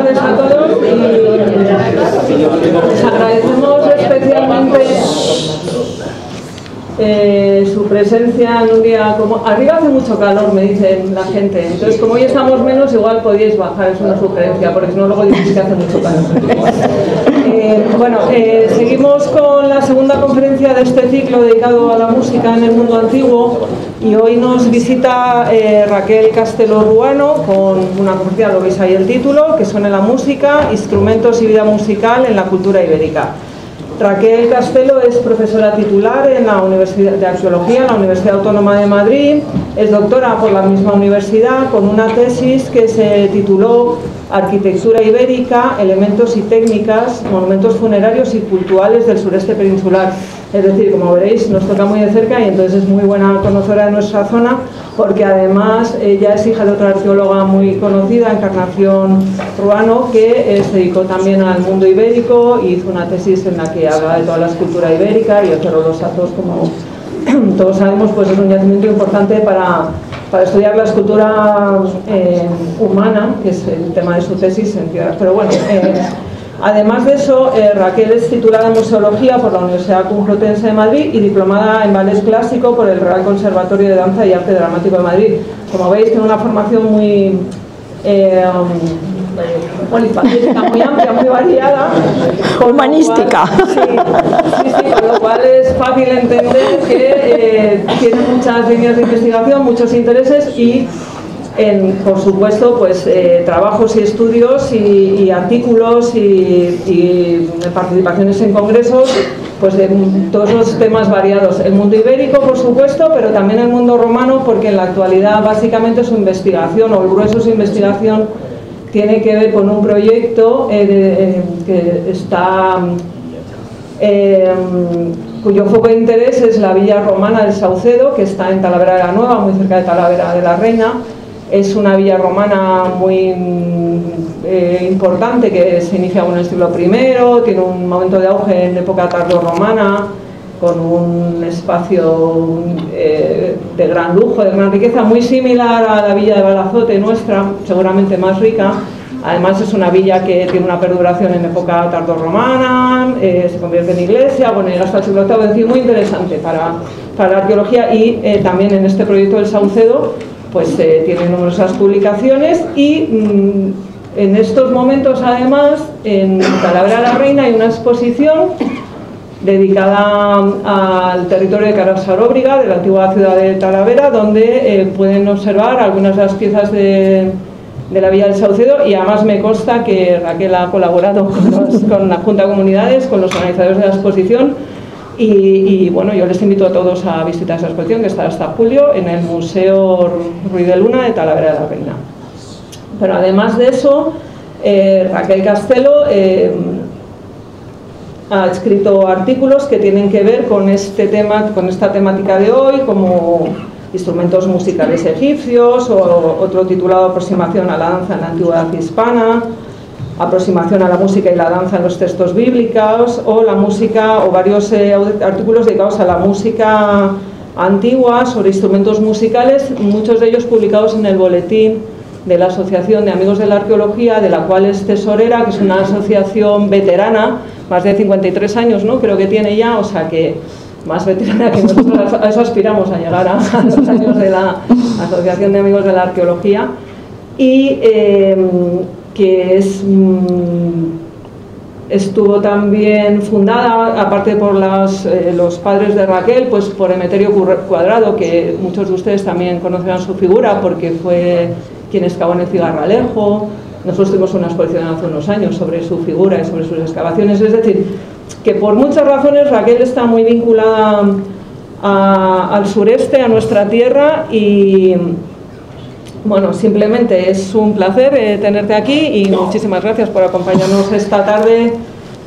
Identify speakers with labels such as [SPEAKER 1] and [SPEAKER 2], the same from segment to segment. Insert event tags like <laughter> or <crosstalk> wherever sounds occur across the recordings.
[SPEAKER 1] tardes a todos y agradecemos especialmente eh, presencia en un día como... Arriba hace mucho calor, me dicen la gente. Entonces, como hoy estamos menos, igual podíais bajar, es una sugerencia, porque si no luego diréis que hace mucho calor. <laughs> Eh, bueno, eh, seguimos con la segunda conferencia de este ciclo dedicado a la música en el mundo antiguo y hoy nos visita Raquel Castelo Ruano con una conferencia, lo veis ahí el título, que suena la música, instrumentos y vida musical en la cultura ibérica. Raquel Castelo es profesora titular en la Universidad de Arqueología en la Universidad Autónoma de Madrid, es doctora por la misma universidad con una tesis que se tituló Arquitectura ibérica, elementos y técnicas, monumentos funerarios y culturales del sureste peninsular. Es decir, como veréis, nos toca muy de cerca y entonces es muy buena conocedora de nuestra zona porque además ella es hija de otra arqueóloga muy conocida, Encarnación Ruano, que eh, se dedicó también al mundo ibérico y hizo una tesis en la que habla de toda la escultura ibérica y el Cerro Los Azos, como <clears throat> todos sabemos, pues es un yacimiento importante para, para estudiar la escultura eh, humana, que es el tema de su tesis en Pero bueno, eh, Además de eso, eh, Raquel es titulada en Museología por la Universidad Complutense de Madrid y diplomada en Ballet Clásico por el Real Conservatorio de Danza y Arte Dramático de Madrid. Como veis, tiene una formación muy muy amplia, muy variada.
[SPEAKER 2] Humanística.
[SPEAKER 1] sí, sí, con lo cual es fácil entender que eh, tiene muchas líneas de investigación, muchos intereses y por supuesto, pues eh, trabajos y estudios y, artículos y, participaciones en congresos, pues de todos los temas variados. El mundo ibérico, por supuesto, pero también el mundo romano, porque en la actualidad básicamente su investigación o el grueso de su investigación tiene que ver con un proyecto eh, eh, que está cuyo foco de interés es la villa romana del Saucedo, que está en Talavera de la Nueva, muy cerca de Talavera de la Reina, es una villa romana muy eh, importante que se inicia en el siglo I, tiene un momento de auge en época tardorromana, con un espacio eh, de gran lujo, de gran riqueza, muy similar a la villa de Balazote nuestra, seguramente más rica. Además es una villa que tiene una perduración en época tardorromana, eh, se convierte en iglesia, bueno, llega hasta el siglo VIII, muy interesante para, para la arqueología y también en este proyecto del Saucedo pues eh, tiene numerosas publicaciones y mm, en estos momentos además en Talavera la Reina hay una exposición dedicada al territorio de Carasaróbriga, de la antigua ciudad de Talavera, donde eh, pueden observar algunas de las piezas de, la Villa del Saucedo y además me consta que Raquel ha colaborado con, <laughs> con la Junta de Comunidades, con los organizadores de la exposición, y, bueno, yo les invito a todos a visitar esa exposición que está hasta julio en el Museo Ruiz de Luna de Talavera de la Reina. Pero además de eso, eh, Raquel Castelo eh, ha escrito artículos que tienen que ver con, este tema, con esta temática de hoy, como instrumentos musicales egipcios, o otro titulado Aproximación a la danza en la antigüedad hispana, aproximación a la música y la danza en los textos bíblicos o la música o varios eh, artículos dedicados a la música antigua sobre instrumentos musicales, muchos de ellos publicados en el boletín de la Asociación de Amigos de la Arqueología, de la cual es tesorera, que es una asociación veterana, más de 53 años, ¿no? Creo que tiene ya, o sea que más veterana que nosotros, a eso aspiramos a llegar a, los años de la Asociación de Amigos de la Arqueología. Y eh, que es, mm, estuvo también fundada, aparte por eh, los padres de Raquel, pues por Emeterio Cuadrado, que muchos de ustedes también conocerán su figura porque fue quien excavó en el Cigarralejo. Nosotros tuvimos una exposición hace unos años sobre su figura y sobre sus excavaciones. Es decir, que por muchas razones Raquel está muy vinculada al sureste, a nuestra tierra y bueno, simplemente es un placer eh, tenerte aquí y muchísimas gracias por acompañarnos esta tarde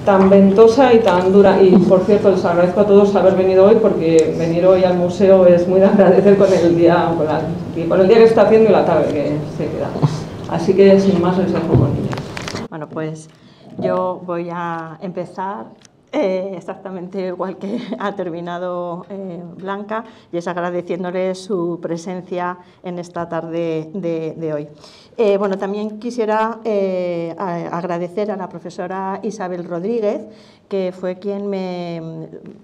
[SPEAKER 1] tan ventosa y tan dura. Y por cierto, les agradezco a todos haber venido hoy porque venir hoy al museo es muy de agradecer con el día, con, el día que está haciendo y la tarde que se queda. Así que sin más les dejo
[SPEAKER 2] Bueno, pues yo voy a empezar Eh, exactamente igual que ha terminado eh, Blanca, y es agradeciéndole su presencia en esta tarde de, hoy. Eh, bueno, también quisiera agradecer a la profesora Isabel Rodríguez, que fue quien me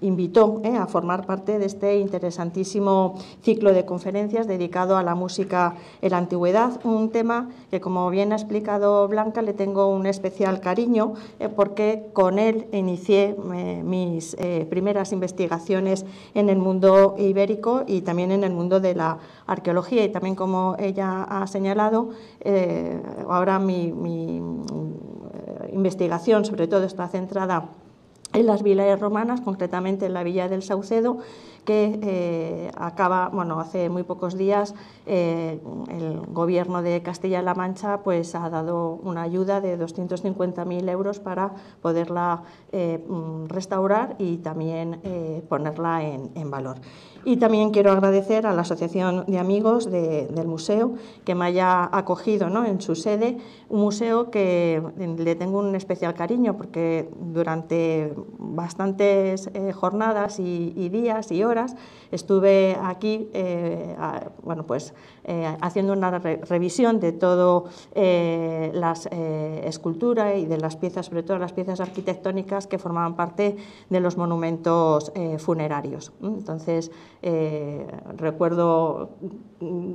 [SPEAKER 2] invitó a formar parte de este interesantísimo ciclo de conferencias dedicado a la música en la antigüedad, un tema que, como bien ha explicado Blanca, le tengo un especial cariño, porque con él inicié mis eh, primeras investigaciones en el mundo ibérico y también en el mundo de la arqueología. Y también, como ella ha señalado, eh, ahora mi, eh, investigación sobre todo está centrada en las villas romanas, concretamente en la villa del Saucedo, que eh, acaba, bueno, hace muy pocos días eh, el gobierno de Castilla-La Mancha pues, ha dado una ayuda de 250.000 euros para poderla eh, mm, restaurar y también ponerla en valor. Y también quiero agradecer a la Asociación de Amigos del Museo que me haya acogido ¿no? en su sede, un museo que le tengo un especial cariño porque durante bastantes jornadas y, días y horas horas estuve aquí eh, bueno, pues, eh, haciendo una revisión de todo las esculturas y de las piezas, sobre todo las piezas arquitectónicas que formaban parte de los monumentos funerarios. Entonces, eh, recuerdo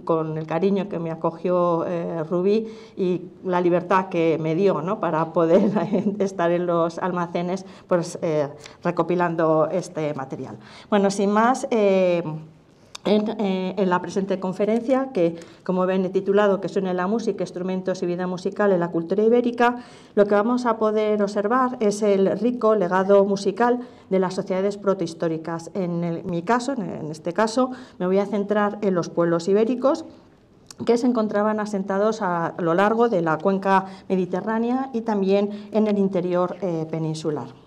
[SPEAKER 2] con el cariño que me acogió eh, Rubí y la libertad que me dio ¿no? para poder <laughs> estar en los almacenes pues, eh, recopilando este material. Bueno, sin más... Eh, en, la presente conferencia, que como ven he titulado que suene la música, instrumentos y vida musical en la cultura ibérica, lo que vamos a poder observar es el rico legado musical de las sociedades protohistóricas. En mi caso, en este caso, me voy a centrar en los pueblos ibéricos que se encontraban asentados a, lo largo de la cuenca mediterránea y también en el interior eh, peninsular.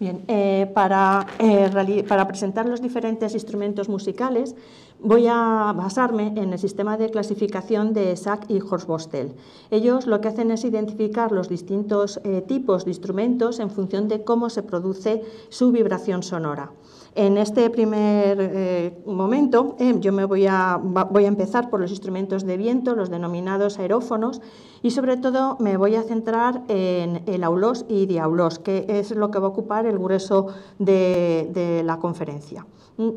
[SPEAKER 2] Bien, eh, para, eh, para, presentar los diferentes instrumentos musicales voy a basarme en el sistema de clasificación de Sack y Horsbostel. Ellos lo que hacen es identificar los distintos eh, tipos de instrumentos en función de cómo se produce su vibración sonora. En este primer momento yo me voy a, voy a empezar por los instrumentos de viento, los denominados aerófonos, y sobre todo me voy a centrar en el aulós y diaulos, que es lo que va a ocupar el grueso de, la conferencia. Mm,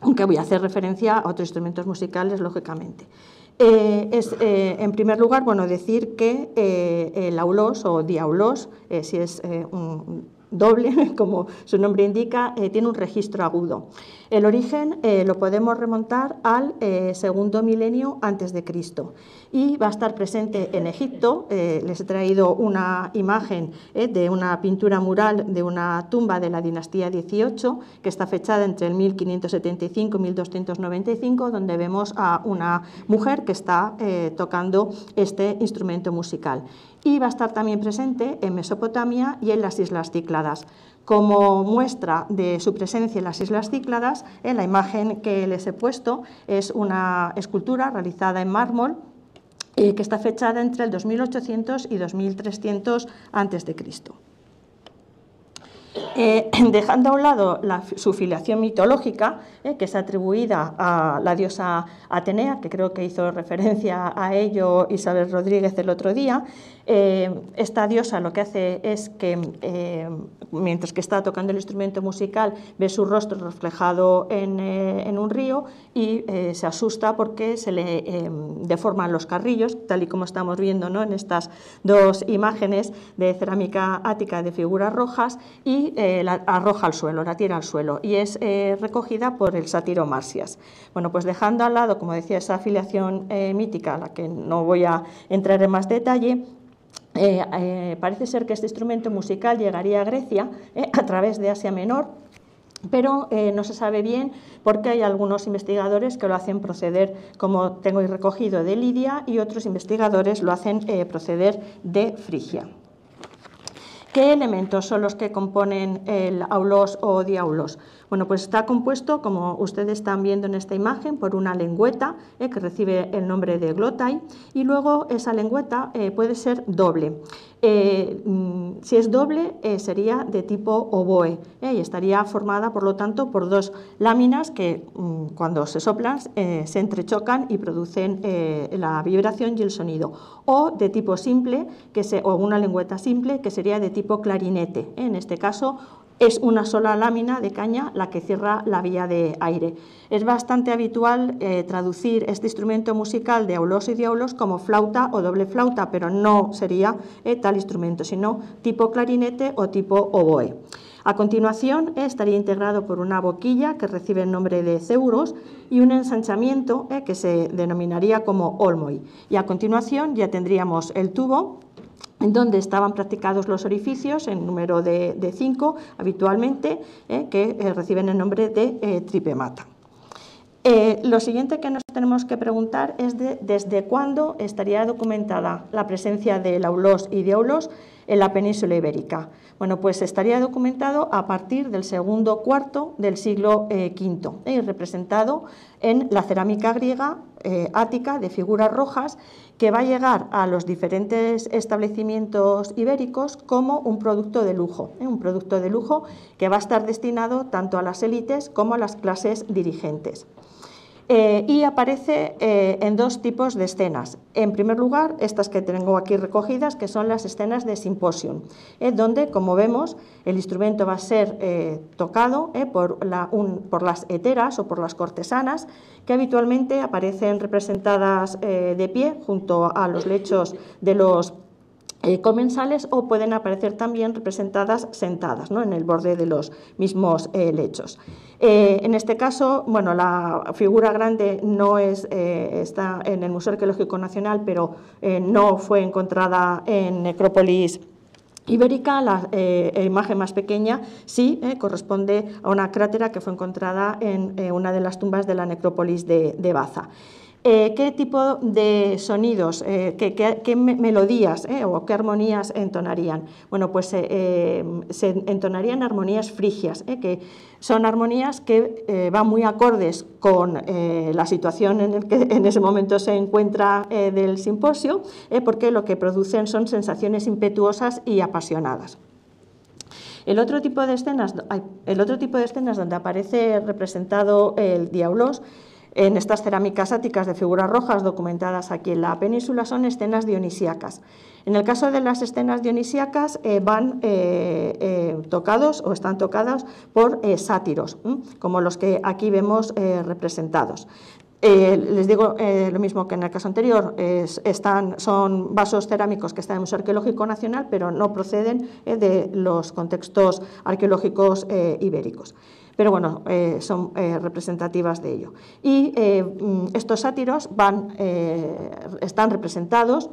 [SPEAKER 2] aunque voy a hacer referencia a otros instrumentos musicales, lógicamente. Eh, es, eh, en primer lugar, bueno, decir que eh, el aulós o diaulos, si es un doble, <laughs> como su nombre indica, eh, tiene un registro agudo. El origen eh, lo podemos remontar al eh, segundo milenio antes de Cristo y va a estar presente en Egipto. les he traído una imagen de una pintura mural de una tumba de la dinastía XVIII que está fechada entre el 1575 y 1295, donde vemos a una mujer que está tocando este instrumento musical y va a estar también presente en Mesopotamia y en las Islas Cícladas. Como muestra de su presencia en las Islas Cícladas, en la imagen que les he puesto es una escultura realizada en mármol eh, que está fechada entre el 2800 y 2300 a.C. Eh, <clears throat> dejando a un lado su filiación mitológica, eh, que es atribuida a la diosa Atenea, que creo que hizo referencia a ello Isabel Rodríguez el otro día, eh, esta diosa lo que hace es que, mientras que está tocando el instrumento musical, ve su rostro reflejado en, en un río y se asusta porque se le deforman los carrillos, tal y como estamos viendo ¿no? en estas dos imágenes de cerámica ática de figuras rojas, y eh, la arroja al suelo, la tira al suelo y es eh, recogida por el sátiro Marsias. Bueno, pues dejando al lado, como decía, esa afiliación eh, mítica, a la que no voy a entrar en más detalle, parece ser que este instrumento musical llegaría a Grecia a través de Asia Menor, pero no se sabe bien porque hay algunos investigadores que lo hacen proceder, como tengo recogido, de Lidia y otros investigadores lo hacen proceder de Frigia. ¿Qué elementos son los que componen el aulos o diaulos? Bueno, pues está compuesto, como ustedes están viendo en esta imagen, por una lengüeta eh, que recibe el nombre de glotai y luego esa lengüeta eh, puede ser doble. Eh, mm, si es doble, sería de tipo oboe y estaría formada, por lo tanto, por dos láminas que mm, cuando se soplan se entrechocan y producen la vibración y el sonido. O de tipo simple, que o una lengüeta simple, que sería de tipo clarinete. En este caso, es una sola lámina de caña la que cierra la vía de aire. Es bastante habitual eh, traducir este instrumento musical de aulos y diaulos como flauta o doble flauta, pero no sería eh, tal instrumento, sino tipo clarinete o tipo oboe. A continuación eh, estaría integrado por una boquilla que recibe el nombre de ceuros y un ensanchamiento que se denominaría como olmoi. Y a continuación ya tendríamos el tubo en donde estaban practicados los orificios, en número de, cinco habitualmente, eh, que eh, reciben el nombre de eh, tripemata. lo siguiente que nos tenemos que preguntar es desde cuándo estaría documentada la presencia de laulos y diaulos en la península ibérica. Bueno, pues estaría documentado a partir del segundo cuarto del siglo V y representado en la cerámica griega ática de figuras rojas que va a llegar a los diferentes establecimientos ibéricos como un producto de lujo, ¿eh? un producto de lujo que va a estar destinado tanto a las élites como a las clases dirigentes. Eh, y aparece eh, en dos tipos de escenas. En primer lugar, estas que tengo aquí recogidas, que son las escenas de simposium, donde, como vemos, el instrumento va a ser tocado por, las heteras o por las cortesanas que habitualmente aparecen representadas eh, de pie junto a los lechos de los eh, comensales o pueden aparecer también representadas sentadas en el borde de los mismos eh, lechos. En este caso, bueno, la figura grande no es, está en el Museo Arqueológico Nacional, pero no fue encontrada en Necrópolis ibérica, la eh, imagen más pequeña, sí eh, corresponde a una crátera que fue encontrada en eh, una de las tumbas de la necrópolis de Baza. Eh, ¿Qué tipo de sonidos, eh, qué, melodías eh, o qué armonías entonarían? Bueno, pues se entonarían armonías frigias, que son armonías que van muy acordes con la situación en la que <laughs> en ese momento se encuentra del simposio, porque lo que producen son sensaciones impetuosas y apasionadas. El otro tipo de escenas, el otro tipo de escenas donde aparece representado el diablos en estas cerámicas áticas de figuras rojas documentadas aquí en la península son escenas dionisíacas. En el caso de las escenas dionisíacas eh, van eh, eh, tocados o están tocadas por sátiros, como los que aquí vemos representados. les digo lo mismo que en el caso anterior, están, son vasos cerámicos que están en el Museo Arqueológico Nacional, pero no proceden de los contextos arqueológicos ibéricos pero bueno, eh, son eh, representativas de ello. Y eh, mm, estos sátiros están representados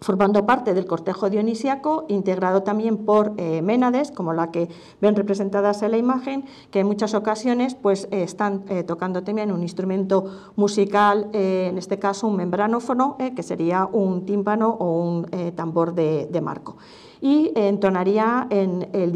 [SPEAKER 2] formando parte del cortejo dionisiaco, integrado también por Ménades, como la que ven representadas en la imagen, que en muchas ocasiones pues, están tocando también un instrumento musical, en este caso un membranófono, que sería un tímpano o un tambor de marco y entonaría en el,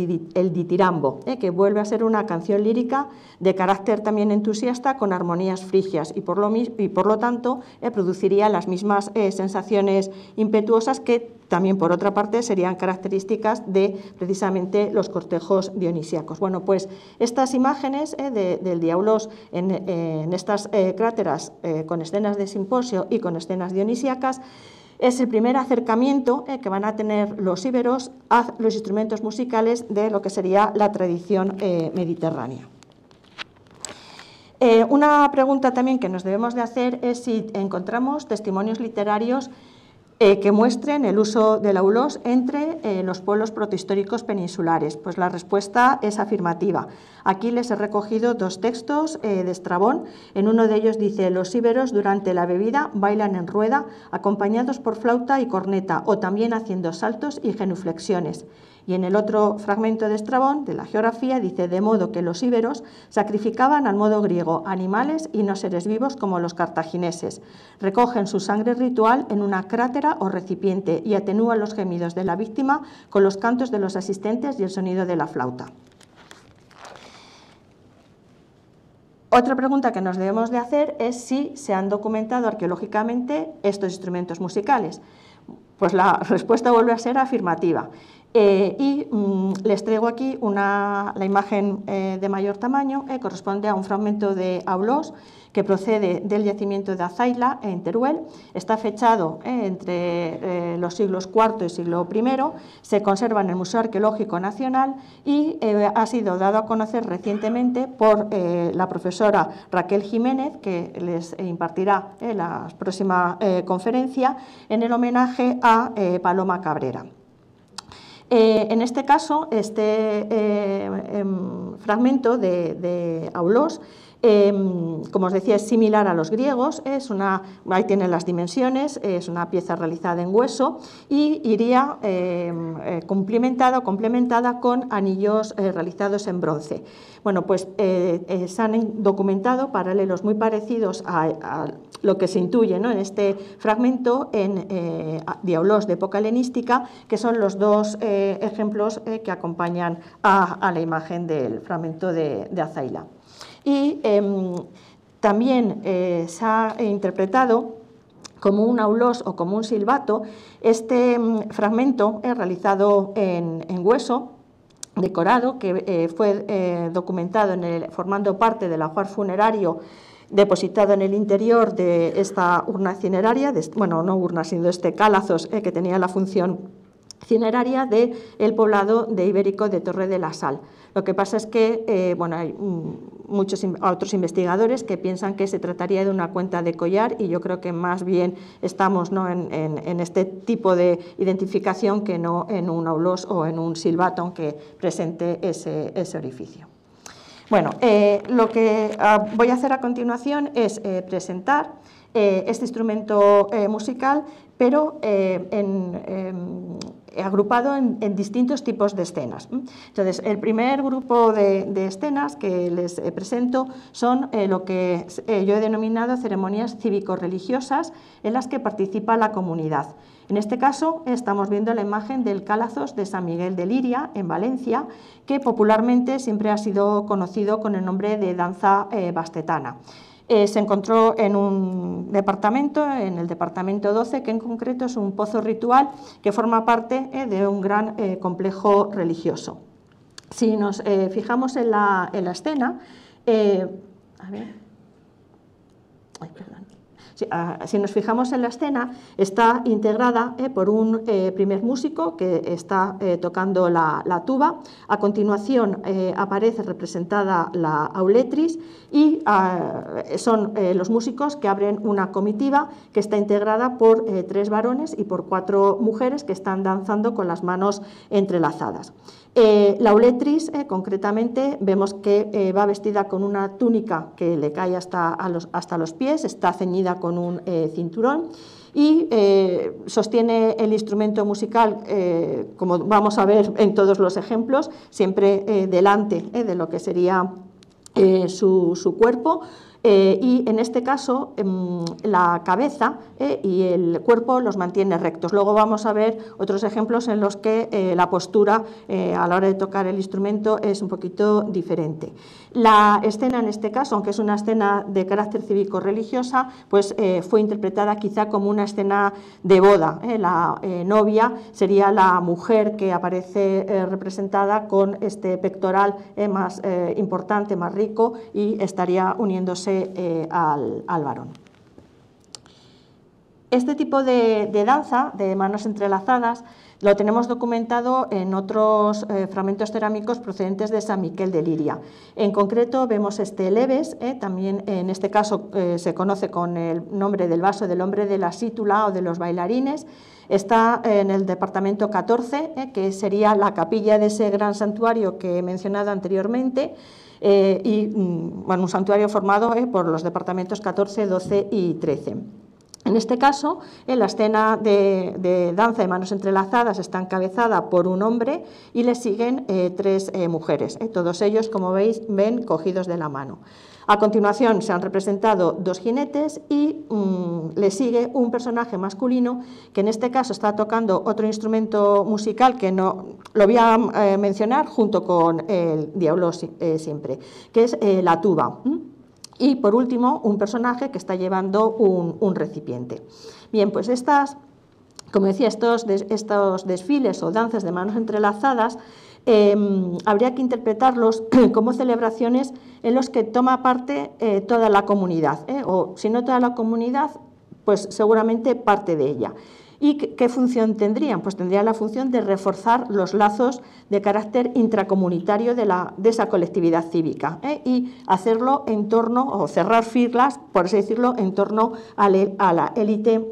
[SPEAKER 2] ditirambo, ¿eh? que vuelve a ser una canción lírica de carácter también entusiasta con armonías frigias y por lo, y por lo tanto eh, produciría las mismas eh, sensaciones impetuosas que también por otra parte serían características de precisamente los cortejos dionisíacos. Bueno, pues estas imágenes del diablos en, en estas cráteras con escenas de simposio y con escenas dionisíacas es el primer acercamiento eh, que van a tener los íberos a los instrumentos musicales de lo que sería la tradición eh, mediterránea. Eh, una pregunta también que nos debemos de hacer es si encontramos testimonios literarios eh, que muestren el uso del aulos entre eh, los pueblos protohistóricos peninsulares. Pues la respuesta es afirmativa. Aquí les he recogido dos textos eh, de Estrabón. En uno de ellos dice, los íberos durante la bebida bailan en rueda, acompañados por flauta y corneta, o también haciendo saltos y genuflexiones. Y en el otro fragmento de Estrabón, de la geografía, dice, de modo que los íberos sacrificaban al modo griego animales y no seres vivos como los cartagineses. Recogen su sangre ritual en una crátera o recipiente y atenúan los gemidos de la víctima con los cantos de los asistentes y el sonido de la flauta. Otra pregunta que nos debemos de hacer es si se han documentado arqueológicamente estos instrumentos musicales. Pues la respuesta vuelve a ser afirmativa. Eh, y mm, les traigo aquí la imagen eh, de mayor tamaño, eh, corresponde a un fragmento de Aulós que procede del yacimiento de Azaila en Teruel. Está fechado entre los siglos IV y siglo I, se conserva en el Museo Arqueológico Nacional y ha sido dado a conocer recientemente por la profesora Raquel Jiménez, que les impartirá la próxima conferencia, en el homenaje a Paloma Cabrera. Eh, en este caso, este eh, em, fragmento de, de Aulós Em, como os decía, es similar a los griegos, es una, ahí tienen las dimensiones, es una pieza realizada en hueso y iría em, eh, complementada, complementada con anillos eh, realizados en bronce. Bueno, pues eh, se han documentado paralelos muy parecidos a, lo que se intuye en este fragmento en Diaulos de época helenística, que son los dos ejemplos que acompañan a, la imagen del fragmento de Azaila. Y em, también eh, se ha interpretado como un aulós o como un silbato este em, fragmento realizado en, hueso decorado que eh, fue eh, documentado en el, formando parte del ajuar funerario depositado en el interior de esta urna cineraria, bueno, no urna, sino de este cálazos que tenía la función cineraria del el poblado de Ibérico de Torre de la Sal. Lo que pasa es que eh, bueno, hay muchos otros investigadores que piensan que se trataría de una cuenta de collar y yo creo que más bien estamos ¿no? en, este tipo de identificación que no en un aulós o en un silbato que presente ese, orificio. Bueno, eh, lo que ah, voy a hacer a continuación es eh, presentar este instrumento musical, pero en agrupado en, distintos tipos de escenas. Entonces, el primer grupo de, escenas que les eh, presento son eh, lo que eh, yo he denominado ceremonias cívico-religiosas en las que participa la comunidad. En este caso, estamos viendo la imagen del Cálazos de San Miguel de Liria, en Valencia, que popularmente siempre ha sido conocido con el nombre de danza bastetana. Eh, se encontró en un departamento, en el departamento 12, que en concreto es un pozo ritual que forma parte eh, de un gran eh, complejo religioso. Si nos fijamos en la, en la escena, a ver, ay, perdón. Si, nos fijamos en la escena, está integrada eh, por un eh, primer músico que está eh, tocando la, tuba. A continuación aparece representada la auletris y ah, son los músicos que abren una comitiva que está integrada por tres varones y por cuatro mujeres que están danzando con las manos entrelazadas. Eh, la Uletris, eh, concretamente, vemos que eh, va vestida con una túnica que le cae hasta, los, hasta los pies, está ceñida con un cinturón y sostiene el instrumento musical, como vamos a ver en todos los ejemplos, siempre delante de lo que sería su, su cuerpo, eh, y en este caso em, la cabeza eh, y el cuerpo los mantiene rectos. Luego vamos a ver otros ejemplos en los que eh, la postura a la hora de tocar el instrumento es un poquito diferente. La escena en este caso, aunque es una escena de carácter cívico-religiosa, pues fue interpretada quizá como una escena de boda. La novia sería la mujer que aparece representada con este pectoral más importante, más rico y estaría uniéndose eh, al, varón. Este tipo de, danza, de manos entrelazadas, lo tenemos documentado en otros eh, fragmentos cerámicos procedentes de San Miquel de Liria. En concreto vemos este leves, eh, también en este caso se conoce con el nombre del vaso del hombre de la sítula o de los bailarines. Está en el departamento 14, que sería la capilla de ese gran santuario que he mencionado anteriormente. Eh, y mm, bueno, un santuario formado eh, por los departamentos 14, 12 y 13. En este caso, en la escena de, danza de manos entrelazadas está encabezada por un hombre y le siguen eh, tres mujeres, todos ellos, como veis, ven cogidos de la mano. A continuación se han representado dos jinetes y mm, le sigue un personaje masculino que en este caso está tocando otro instrumento musical que no lo voy a eh, mencionar junto con el diablo eh, siempre, que es eh, la tuba. Y por último un personaje que está llevando un, recipiente. Bien, pues estas, como decía, estos, estos desfiles o danzas de manos entrelazadas em, habría que interpretarlos <clears throat> como celebraciones en los que toma parte eh, toda la comunidad, ¿eh? o si no toda la comunidad, pues seguramente parte de ella. ¿Y qué función tendrían? Pues tendrían la función de reforzar los lazos de carácter intracomunitario de, de esa colectividad cívica ¿eh? y hacerlo en torno, o cerrar filas, por así decirlo, en torno a la élite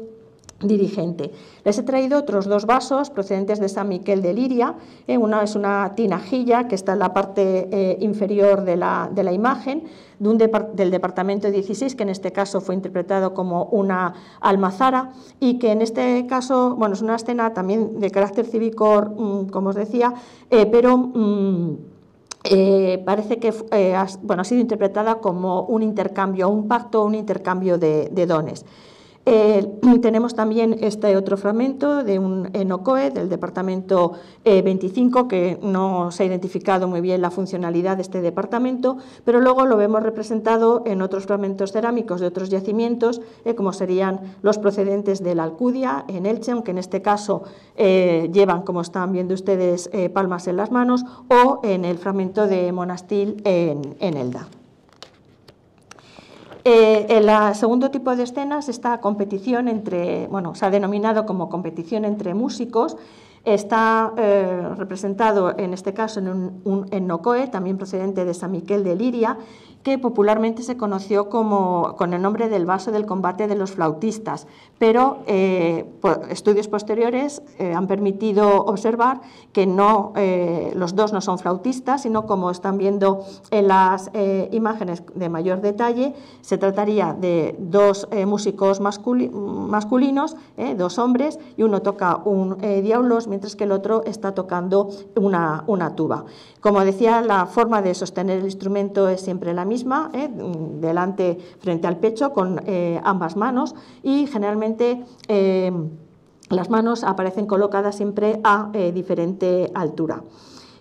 [SPEAKER 2] dirigente. Les he traído otros dos vasos procedentes de San Miquel de Liria. ¿eh? Una es una tinajilla que está en la parte eh, inferior de la imagen del departamento 16, que en este caso fue interpretado como una almazara y que en este caso, bueno, es una escena también de carácter cívico, mm, como os decía, eh, pero... Mm, parece que ha, bueno, ha sido interpretada como un intercambio, un pacto, un intercambio de dones. Eh, tenemos también este otro fragmento de un enocoe del departamento 25, eh, que no se ha identificado muy bien la funcionalidad de este departamento, pero luego lo vemos representado en otros fragmentos cerámicos de otros yacimientos, eh, como serían los procedentes de la Alcudia en Elche, aunque en este caso llevan, como están viendo ustedes, palmas en las manos, o en el fragmento de Monastil en Elda. Eh, el segundo tipo de escenas, esta competición entre, bueno, se ha denominado como competición entre músicos, está eh, representado en este caso en un, un también procedente de San Miquel de Liria, que popularmente se conoció como, con el nombre del vaso del combate de los flautistas, pero eh, estudios posteriores eh, han permitido observar que no, eh, los dos no son flautistas, sino como están viendo en las imágenes de mayor detalle, se trataría de dos músicos masculinos, dos hombres, y uno toca un diablos, mientras que el otro está tocando una, una tuba. Como decía, la forma de sostener el instrumento es siempre la misma, delante frente al pecho con ambas manos y generalmente eh, las manos aparecen colocadas siempre a diferente altura.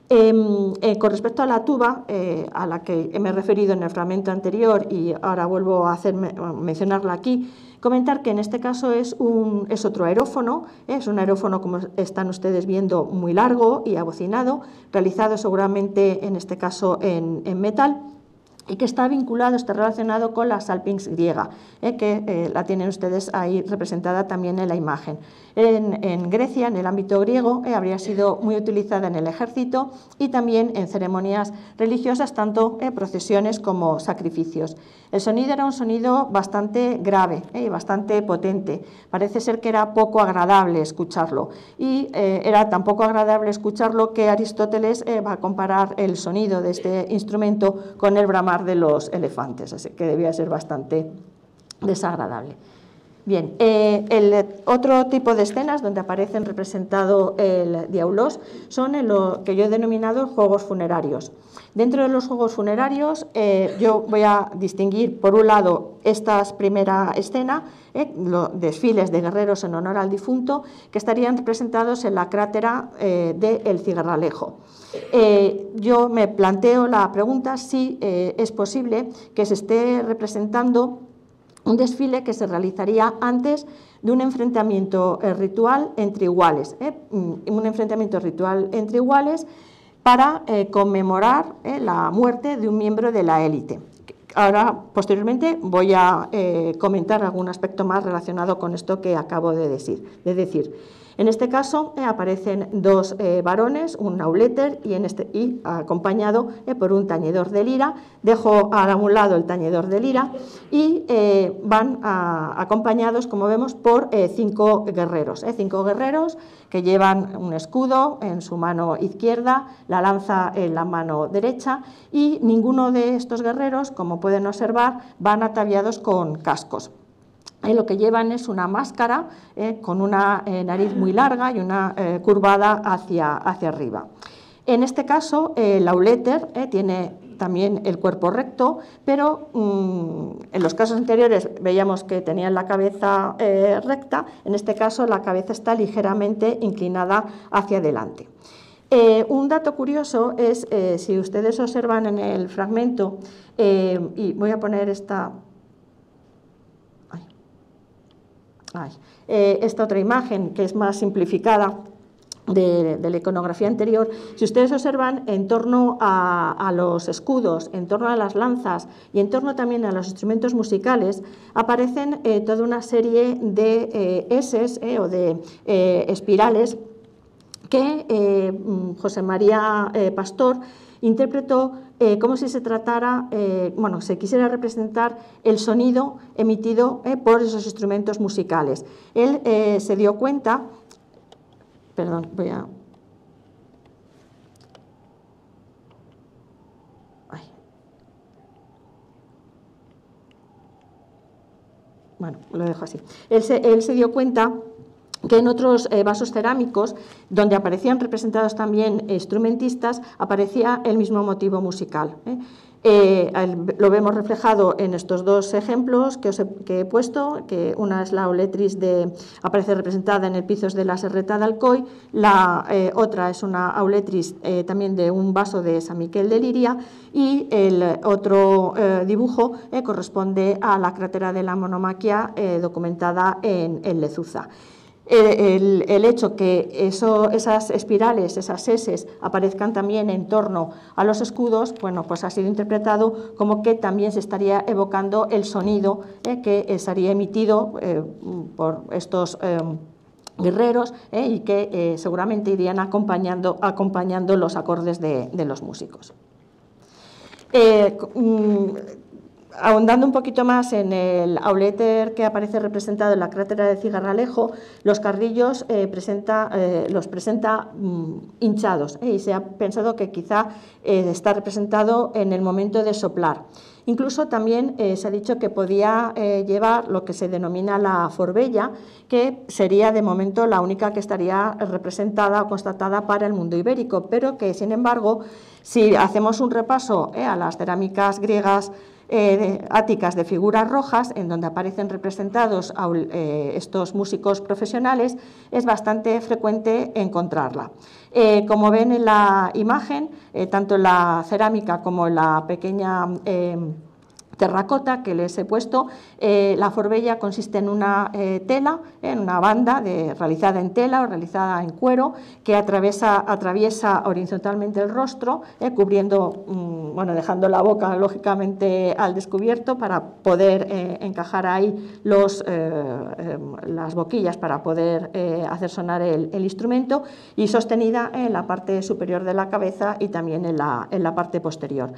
[SPEAKER 2] Em, con respecto a la tuba, a la que me he referido en el fragmento anterior y ahora vuelvo a mencionarla aquí, Comentar que en este caso es, otro aerófono, ¿eh? es un aerófono como están ustedes viendo muy largo y abocinado, realizado seguramente en este caso en metal y que está vinculado, está relacionado con la salpinx griega, ¿eh? que eh, la tienen ustedes ahí representada también en la imagen. En, Grecia, en el ámbito griego, eh, habría sido muy utilizada en el ejército y también en ceremonias religiosas, tanto en procesiones como sacrificios. El sonido era un sonido bastante grave eh, y bastante potente. Parece ser que era poco agradable escucharlo. Y eh, era tan poco agradable escucharlo que Aristóteles va a comparar el sonido de este instrumento con el bramar de los elefantes, así que debía ser bastante desagradable. Bien, eh, el otro tipo de escenas donde aparecen representado el diaulos son en lo que yo he denominado juegos funerarios. Dentro de los juegos funerarios eh, yo voy a distinguir por un lado esta primera escena, eh, los desfiles de guerreros en honor al difunto, que estarían representados en la crátera de El Cigarralejo. yo me planteo la pregunta si es posible que se esté representando un desfile que se realizaría antes de un enfrentamiento eh, ritual entre iguales, ¿eh? mm, un enfrentamiento ritual entre iguales para eh, conmemorar la muerte de un miembro de la élite. Ahora, posteriormente, voy a comentar algún aspecto más relacionado con esto que acabo de decir. De decir. En este caso eh, aparecen dos eh, varones, un nauleter este, y acompañado eh, por un tañedor de lira. Dejo a un lado el tañedor de lira y van acompañados, como vemos, por cinco guerreros. cinco guerreros que llevan un escudo en su mano izquierda, la lanza en la mano derecha y ninguno de estos guerreros, como pueden observar, van ataviados con cascos lo que llevan es una máscara eh, con una eh, nariz muy larga y una eh, curvada hacia, hacia arriba. En este caso, el Auleter tiene también el cuerpo recto, pero mm, en los casos anteriores veíamos que tenían la cabeza recta, en este caso la cabeza está ligeramente inclinada hacia adelante. un dato curioso es, si ustedes observan en el fragmento, y voy a poner esta, esta otra imagen que es más simplificada, de, la iconografía anterior, si ustedes observan en torno a, los escudos, en torno a las lanzas y en torno también a los instrumentos musicales, aparecen eh, toda una serie de eh, S eh, o de espirales que José María Pastor interpretó como si se tratara, bueno, se quisiera representar el sonido emitido por esos instrumentos musicales. Él se dio cuenta Perdón, voy a... Bueno, lo dejo así. Él se, dio cuenta que en otros eh, vasos cerámicos, donde aparecían representados también instrumentistas, aparecía el mismo motivo musical. ¿eh? Eh, lo vemos reflejado en estos dos ejemplos que, os he, puesto, que una es la auletris de, aparece representada en el Pizos de la Serreta de Alcoy, la otra es una auletris eh, también de un vaso de San Miquel de Liria y el otro dibujo corresponde a la crátera de la monomaquia documentada en, en Lezuza el, hecho que esas espirales, esas S, aparezcan también en torno a los escudos, bueno, pues ha sido interpretado como que también se estaría evocando el sonido eh, que estaría emitido eh, por estos eh, guerreros y que seguramente irían acompañando, acompañando los acordes de, los músicos. Mm, ahondando un poquito más en el auleter que aparece representado en la crátera de Cigarralejo, los carrillos eh, eh, los presenta mm, hinchados eh, y se ha pensado que quizá está representado en el momento de soplar. Incluso también se ha dicho que podía llevar lo que se denomina la forbella, que sería de momento la única que estaría representada o constatada para el mundo ibérico, pero que sin embargo, si hacemos un repaso a las cerámicas griegas, eh, áticas de figuras rojas, en donde aparecen representados eh, estos músicos profesionales, es bastante frecuente encontrarla. Eh, como ven en la imagen, tanto la cerámica como la pequeña terracota que les he puesto. Eh, la forbella consiste en una eh, tela, en una banda de, realizada en tela o realizada en cuero, que atraviesa, horizontalmente el rostro, eh, cubriendo, mm, bueno, dejando la boca lógicamente al descubierto para poder encajar ahí las boquillas para poder hacer sonar el, el, instrumento y sostenida en la parte superior de la cabeza y también en la, en la parte posterior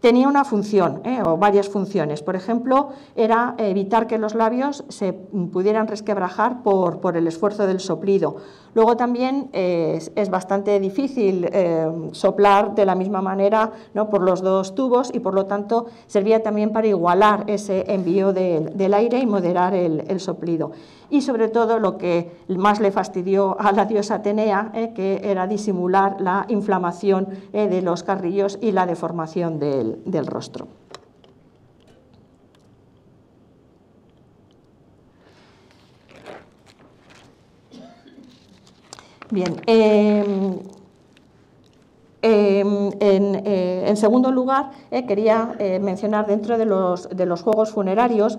[SPEAKER 2] tenía una función ¿eh? o varias funciones. Por ejemplo, era evitar que los labios se pudieran resquebrajar por, por el esfuerzo del soplido. Luego también eh, es, bastante difícil eh, soplar de la misma manera ¿no? por los dos tubos y por lo tanto servía también para igualar ese envío del aire y moderar el, soplido. Y sobre todo lo que más le fastidió a la diosa Atenea, eh, que era disimular la inflamación de los carrillos y la deformación del rostro. Bien, em, em, eh, en, segundo lugar, eh, quería eh, mencionar dentro de los, de los juegos funerarios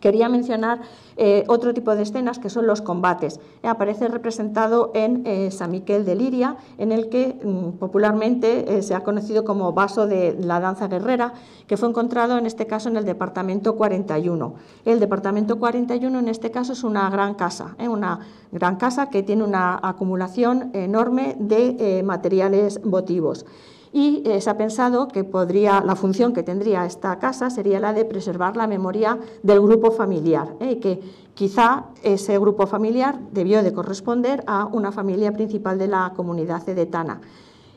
[SPEAKER 2] Quería mencionar eh, otro tipo de escenas que son los combates. Eh, aparece representado en eh, San Miquel de Liria, en el que mm, popularmente se ha conocido como vaso de la danza guerrera, que fue encontrado en este caso en el departamento 41. El departamento 41 en este caso es una gran casa, una gran casa que tiene una acumulación enorme de materiales votivos y eh, se ha pensado que podría, la función que tendría esta casa sería la de preservar la memoria del grupo familiar, ¿eh? y que quizá ese grupo familiar debió de corresponder a una familia principal de la comunidad cedetana.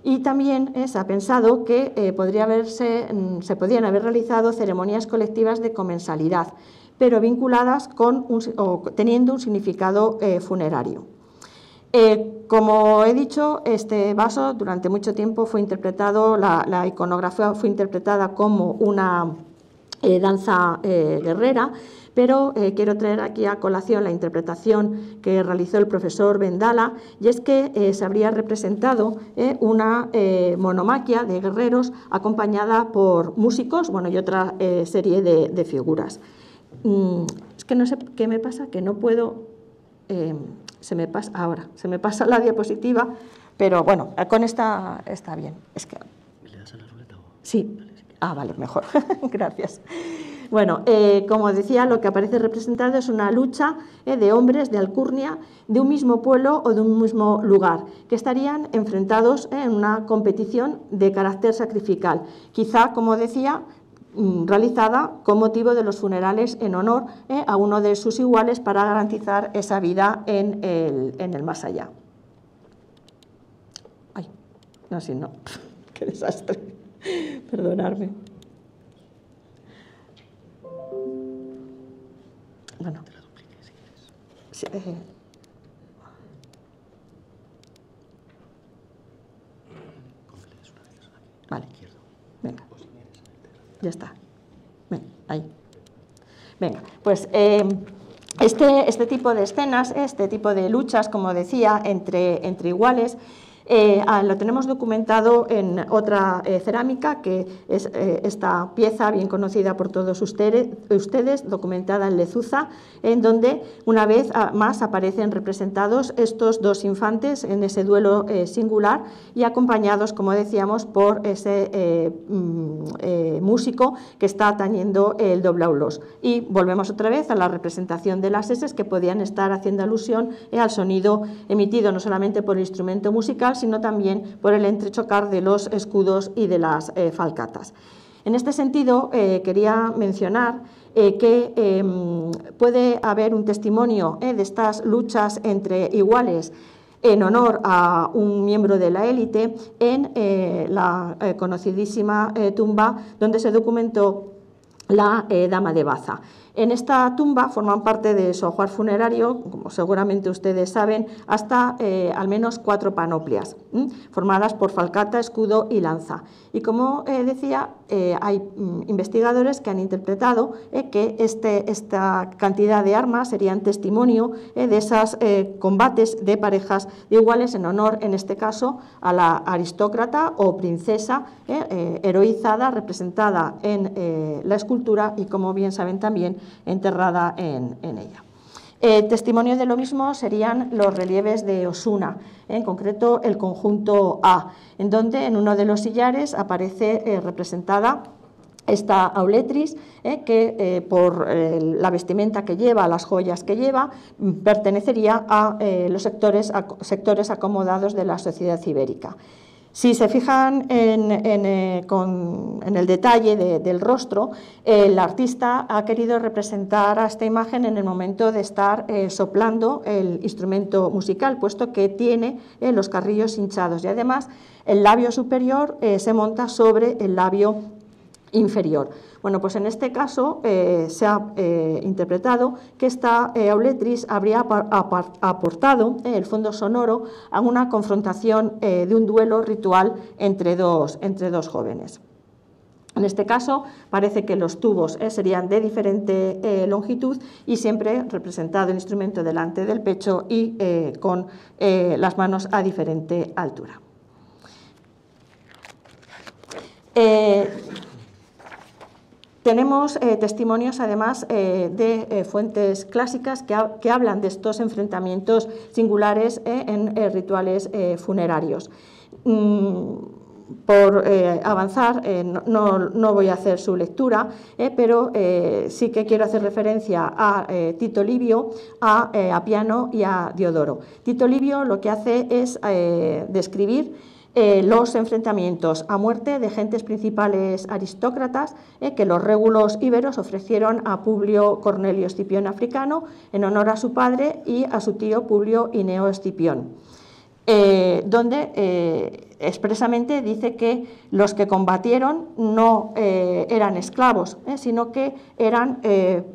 [SPEAKER 2] Y también eh, se ha pensado que podría haberse, mm, se podían haber realizado ceremonias colectivas de comensalidad, pero vinculadas con o teniendo un significado funerario. Eh, como he dicho, este vaso durante mucho tiempo fue interpretado, la, iconografía fue interpretada como una danza guerrera, pero quiero traer aquí a colación la interpretación que realizó el profesor Vendala, y es que se habría representado una monomaquia de guerreros acompañada por músicos bueno, y otra serie de, figuras. Mm, es que no sé qué me pasa, que no puedo... se me pasa ahora, se me pasa la diapositiva, pero bueno, con esta está bien. Es que... ¿Le das a la ruleta? Sí. Ah, vale, mejor. <laughs> Gracias. Bueno, eh, como decía, lo que aparece representado es una lucha eh, de hombres de Alcurnia de un mismo pueblo o de un mismo lugar, que estarían enfrentados eh, en una competición de carácter sacrificial. Quizá, como decía, realizada con motivo de los funerales en honor a uno de sus iguales para garantizar esa vida en el, en el más allá. No, si no. <laughs> Qué desastre. Perdonarme. Bueno. Sí, eh. Vale. Ya está. Ahí. Venga, pues eh, este, este tipo de escenas, este tipo de luchas, como decía, entre, entre iguales, eh, ah, lo tenemos documentado en otra eh, cerámica, que es eh, esta pieza bien conocida por todos ustedes, documentada en Lezuza, en donde una vez ah, más aparecen representados estos dos infantes en ese duelo singular y acompañados, como decíamos, por ese mm, músico que está tañendo el doblaulos. Y volvemos otra vez a la representación de las S que podían estar haciendo alusión al sonido emitido no solamente por el instrumento musical, sino también por el entrechocar de los escudos y de las eh, falcatas. En este sentido, eh, quería mencionar eh, que em, puede haber un testimonio de estas luchas entre iguales en honor a un miembro de la élite en la conocidísima tumba donde se documentó la Dama de Baza. En esta tumba forman parte de su ajuar funerario, como seguramente ustedes saben, hasta eh, al menos cuatro panoplias, formadas por falcata, escudo y lanza. Y como eh, decía, eh, hay mm, investigadores que han interpretado que este, esta cantidad de armas serían testimonio de esos combates de parejas iguales en honor, en este caso, a la aristócrata o princesa heroizada representada en la escultura y, como bien saben también, enterrada en, ella. Eh, testimonio de lo mismo serían los relieves de Osuna, en concreto el conjunto A, en donde en uno de los sillares aparece eh, representada esta auletris, eh, que por la vestimenta que lleva, las joyas que lleva, mm, pertenecería a los sectores, sectores acomodados de la sociedad ibérica. Si se fijan en, eh, el detalle del rostro, el artista ha querido representar a esta imagen en el momento de estar eh, soplando el instrumento musical, puesto que tiene eh, los carrillos hinchados y además el labio superior se monta sobre el labio inferior. Bueno, pues en este caso eh, se ha eh, interpretado que esta eh, auletris habría aportado el fondo sonoro a una confrontación de un duelo ritual entre dos, entre dos jóvenes. En este caso parece que los tubos serían de diferente longitud y siempre representado el instrumento delante del pecho y con las manos a diferente altura. Tenemos eh, testimonios, además, eh, de eh, fuentes clásicas que, hablan de estos enfrentamientos singulares en rituales funerarios. Mm, por avanzar, no, voy a hacer su lectura, pero sí que quiero hacer referencia a Tito Livio, a Apiano y a Diodoro. Tito Livio lo que hace es describir eh, los enfrentamientos a muerte de gentes principales aristócratas eh, que los régulos íberos ofrecieron a Publio Cornelio Escipión africano en honor a su padre y a su tío Publio Ineo Escipión. Eh, donde expresamente dice que los que combatieron no eran esclavos, sino que eran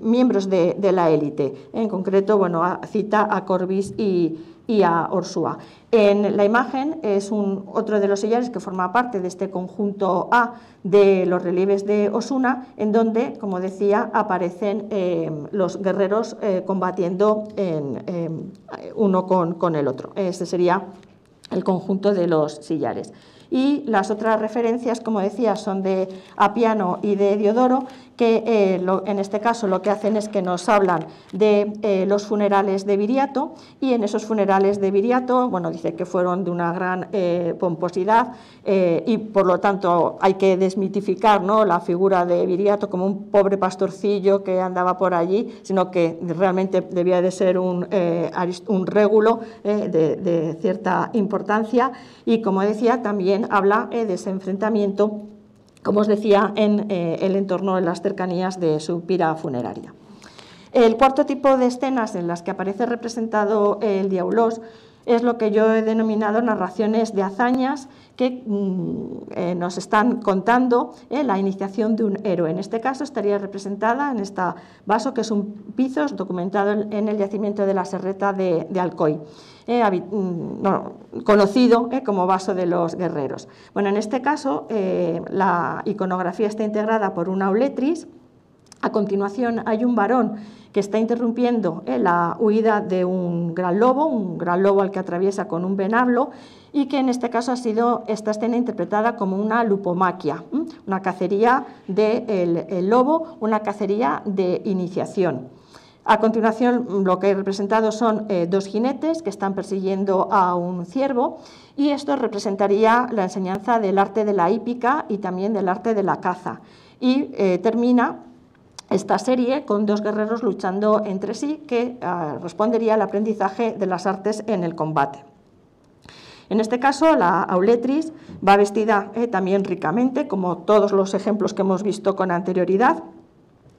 [SPEAKER 2] miembros de, la élite. En concreto, bueno, cita a Corbis y, y a Orsúa. En la imagen es un, otro de los sillares que forma parte de este conjunto A de los relieves de Osuna, en donde, como decía, aparecen eh, los guerreros eh, combatiendo uno con, con el otro. Este sería el conjunto de los sillares. Y las otras referencias, como decía, son de Apiano y de Diodoro, que eh, en este caso lo que hacen es que nos hablan de eh, los funerales de Viriato y en esos funerales de Viriato, bueno, dice que fueron de una gran eh, pomposidad y por lo tanto hay que desmitificar ¿no? la figura de Viriato como un pobre pastorcillo que andaba por allí, sino que realmente debía de ser un, un régulo de, de, cierta importancia y como decía también habla de ese enfrentamiento como os decía, en eh, el entorno, en las cercanías de su pira funeraria. El cuarto tipo de escenas en las que aparece representado el diaulos es lo que yo he denominado narraciones de hazañas que mm, eh, nos están contando eh, la iniciación de un héroe. En este caso estaría representada en este vaso, que es un pizos documentado en el yacimiento de la Serreta de Alcoy. Eh, mm, conocido eh, como vaso de los guerreros. Bueno, en este caso eh, la iconografía está integrada por una auletris. A continuación hay un varón que está interrumpiendo la huida de un gran lobo, un gran lobo al que atraviesa con un venablo y que en este caso ha sido esta escena interpretada como una lupomaquia, una cacería del lobo, una cacería de iniciación. A continuación, lo que he representado son eh, dos jinetes que están persiguiendo a un ciervo y esto representaría la enseñanza del arte de la hípica y también del arte de la caza. Y eh, termina esta serie con dos guerreros luchando entre sí que ah, respondería al aprendizaje de las artes en el combate. En este caso, la auletris va vestida eh, también ricamente, como todos los ejemplos que hemos visto con anterioridad,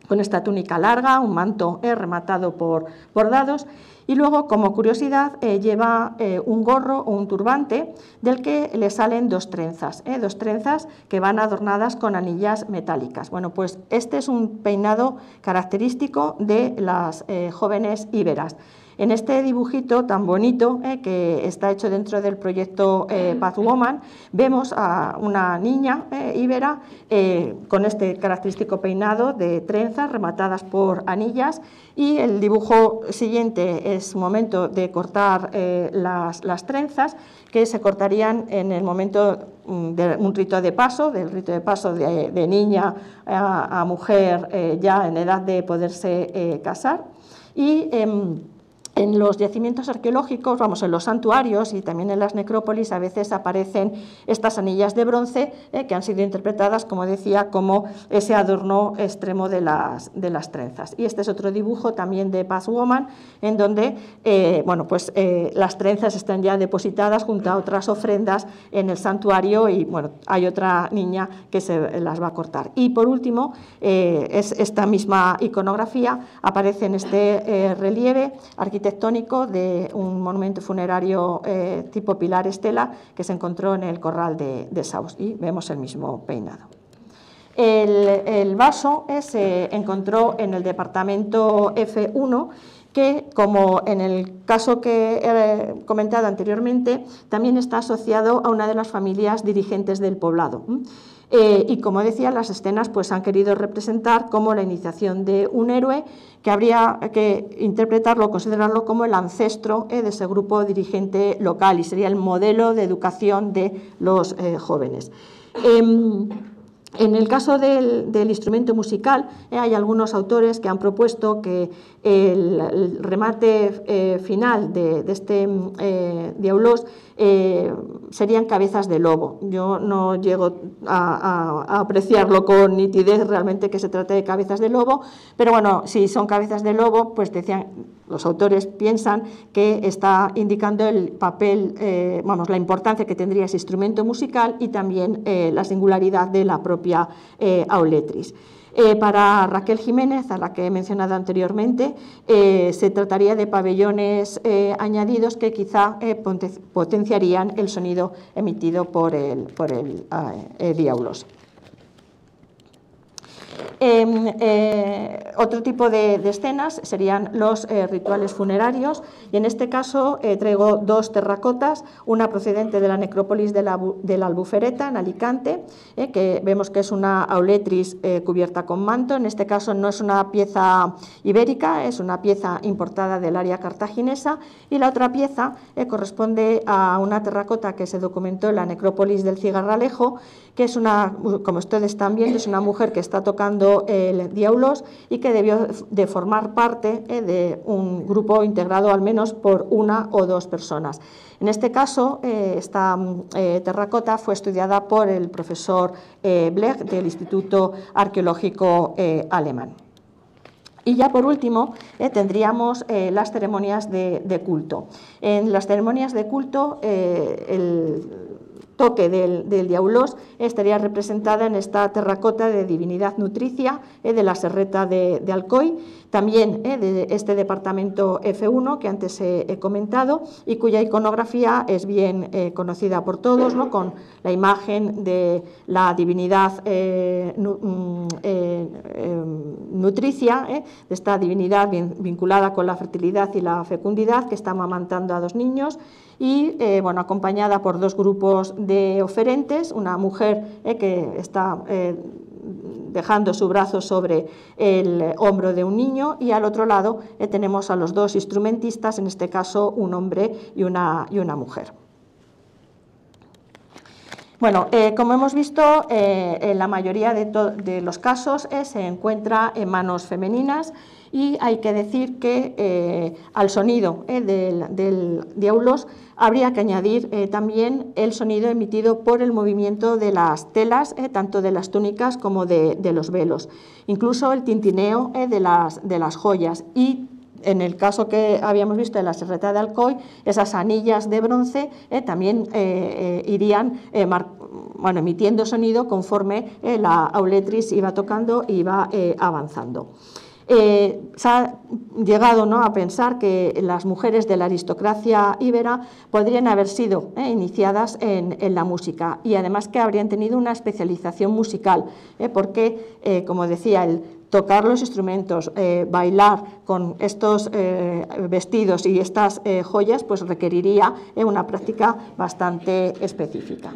[SPEAKER 2] con esta túnica larga, un manto eh, rematado por bordados y luego, como curiosidad, eh, lleva eh, un gorro o un turbante del que le salen dos trenzas, dos trenzas que van adornadas con anillas metálicas. Bueno, pues este es un peinado característico de las jóvenes íberas. En este dibujito tan bonito eh, que está hecho dentro del proyecto eh, Pathwoman, vemos a una niña eh, íbera con este característico peinado de trenzas rematadas por anillas y el dibujo siguiente es momento de cortar las, trenzas que se cortarían en el momento mm, de un rito de paso, del rito de paso de, niña a, mujer ya en edad de poderse casar. Y em, en los yacimientos arqueológicos, vamos, en los santuarios y también en las necrópolis a veces aparecen estas anillas de bronce eh, que han sido interpretadas, como decía, como ese adorno extremo de las, de las trenzas. Y este es otro dibujo también de Paz Woman, en donde eh, bueno, pues, eh, las trenzas están ya depositadas junto a otras ofrendas en el santuario y bueno, hay otra niña que se las va a cortar. Y por último, es esta misma iconografía aparece en este relieve arquitectónico de un monumento funerario eh, tipo Pilar Estela que se encontró en el corral de, de Saus y vemos el mismo peinado. El, vaso eh, se encontró en el departamento F1 que, como en el caso que he comentado anteriormente, también está asociado a una de las familias dirigentes del poblado. Eh, y como decía, las escenas pues, han querido representar como la iniciación de un héroe que habría que interpretarlo, considerarlo como el ancestro eh, de ese grupo dirigente local y sería el modelo de educación de los eh, jóvenes. Em, en el caso del, instrumento musical, hay algunos autores que han propuesto que el, remate final de, este diaulos eh, serían cabezas de lobo. Yo no llego a, apreciarlo con nitidez realmente que se trate de cabezas de lobo, pero bueno, si son cabezas de lobo, pues decían, los autores piensan que está indicando el papel, eh, vamos, la importancia que tendría ese instrumento musical y también eh, la singularidad de la propia auletris. Eh, para Raquel Jiménez, a la que he mencionado anteriormente, eh, se trataría de pabellones eh, añadidos que quizá potenciarían el sonido emitido por el, por el diaulos. Em, eh, otro tipo de, escenas serían los eh, rituales funerarios. Y en este caso eh, traigo dos terracotas, una procedente de la necrópolis de la, de la Albufereta en Alicante, que vemos que es una auletris cubierta con manto, en este caso no es una pieza ibérica, es una pieza importada del área cartaginesa. Y la otra pieza corresponde a una terracota que se documentó en la necrópolis del Cigarralejo, que es una, como ustedes están viendo, es una mujer que está tocando el y que debió de formar parte eh, de un grupo integrado al menos por una o dos personas. En este caso, eh, esta eh, terracota fue estudiada por el profesor Blech del Instituto Arqueológico Alemán. Y ya por último tendríamos las ceremonias de, de, culto. En las ceremonias de culto el, toque del, del estaría representada en esta terracota de divinidad nutricia eh, de la serreta de, Alcoy, también eh, de este departamento F1 que antes he, comentado y cuya iconografía es bien eh, conocida por todos, ¿no? con la imagen de la divinidad mm, nutricia, de esta divinidad vinculada con la fertilidad y la fecundidad que está amamantando a dos niños y eh, bueno, acompañada por dos grupos de oferentes, una mujer eh, que está eh, dejando su brazo sobre el hombro de un niño y al otro lado tenemos a los dos instrumentistas, en este caso un hombre y una, y una mujer. Bueno, como hemos visto, en la mayoría de, los casos se encuentra en manos femeninas y hay que decir que al sonido del, del diaulos habría que añadir eh, también el sonido emitido por el movimiento de las telas, eh, tanto de las túnicas como de, los velos, incluso el tintineo eh, de, las, joyas y en el caso que habíamos visto de la serreta de Alcoy, esas anillas de bronce también irían emitiendo sonido conforme la auletris iba tocando y iba avanzando. Eh, se ha llegado ¿no? a pensar que las mujeres de la aristocracia íbera podrían haber sido eh, iniciadas en, la música y además que habrían tenido una especialización musical, eh, porque, como decía, el tocar los instrumentos, bailar con estos vestidos y estas joyas, pues requeriría una práctica bastante específica.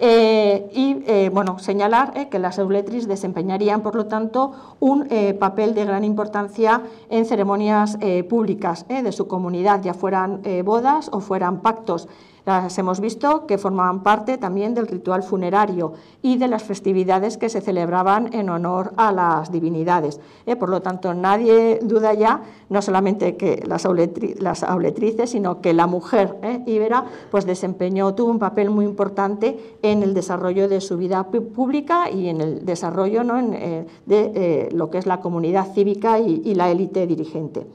[SPEAKER 2] Eh, y eh, bueno, señalar eh, que las euletris desempeñarían, por lo tanto, un papel de gran importancia en ceremonias públicas de su comunidad, ya fueran bodas o fueran pactos. Las hemos visto que formaban parte también del ritual funerario y de las festividades que se celebraban en honor a las divinidades. Eh, por lo tanto, nadie duda ya, no solamente que las, auletrices, sino que la mujer eh, íbera pues desempeñó, tuvo un papel muy importante en el desarrollo de su vida pública y en el desarrollo eh, de lo que es la comunidad cívica y la élite dirigente.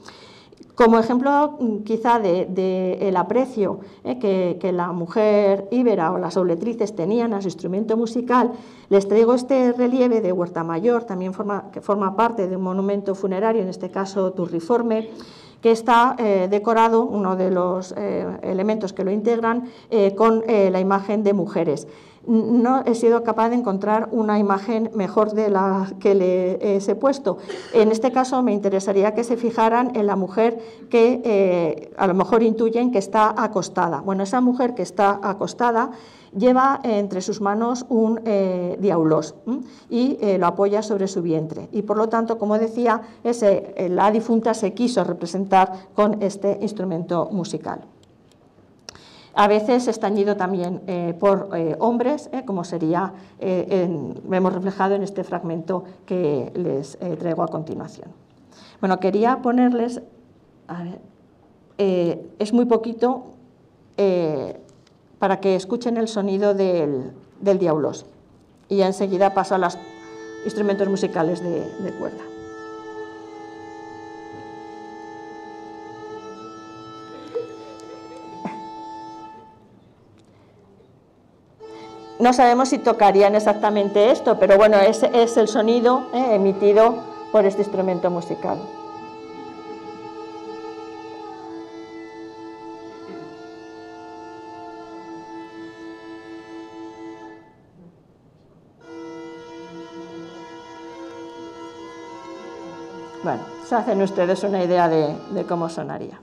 [SPEAKER 2] Como ejemplo mm, quizá del de, aprecio eh, que, la mujer íbera o las auletrices tenían a su instrumento musical, les traigo este relieve de Huerta Mayor, también que forma parte de un monumento funerario, en este caso Turriforme, que está eh, decorado, uno de los eh, elementos que lo integran, con la imagen de mujeres no he sido capaz de encontrar una imagen mejor de la que le he puesto. En este caso me interesaría que se fijaran en la mujer que eh, a lo mejor intuyen que está acostada. Bueno, esa mujer que está acostada lleva entre sus manos un eh, y eh, lo apoya sobre su vientre. Y por lo tanto, como decía, ese, la difunta se quiso representar con este instrumento musical. A veces estañido también eh, por eh, hombres, eh, como sería, vemos reflejado en este fragmento que les traigo a continuación. Bueno, quería ponerles, es muy poquito para que escuchen el sonido del, del diaulos y enseguida paso a los instrumentos musicales de cuerda. No sabemos si tocarían exactamente esto, pero bueno, ese es el sonido eh, emitido por este instrumento musical. Bueno, se hacen ustedes una idea de, cómo sonaría.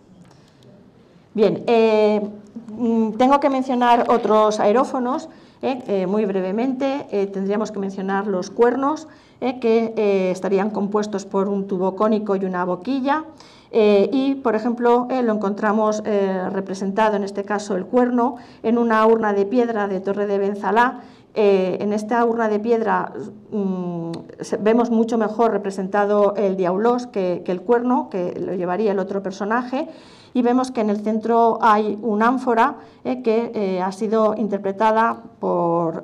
[SPEAKER 2] Bien, eh, mm, tengo que mencionar otros aerófonos, muy brevemente. tendríamos que mencionar los cuernos, que estarían compuestos por un tubo cónico y una boquilla. y, por ejemplo, lo encontramos representado, en este caso el cuerno, en una urna de piedra de Torre de Benzalá, eh, en esta urna de piedra mm, vemos mucho mejor representado el diaulos que, el cuerno, que lo llevaría el otro personaje, y vemos que en el centro hay una ánfora eh, que eh, ha sido interpretada por,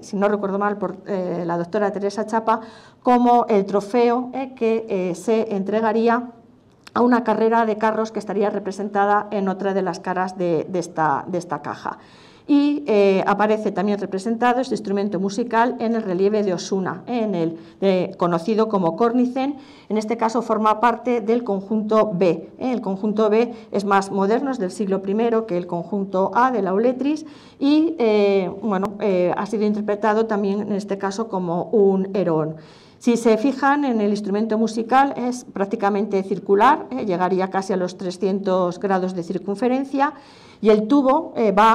[SPEAKER 2] si no recuerdo mal, por la doctora Teresa Chapa como el trofeo que se entregaría a una carrera de carros que estaría representada en otra de las caras de esta caja y eh, aparece también representado este instrumento musical en el relieve de Osuna, en el conocido como Cornicen. En este caso forma parte del conjunto B. ¿eh? El conjunto B es más moderno, es del siglo I que el conjunto A de la Uletris y eh, bueno, ha sido interpretado también en este caso como un herón. Si se fijan en el instrumento musical es prácticamente circular, llegaría casi a los 300 grados de circunferencia y el tubo eh, va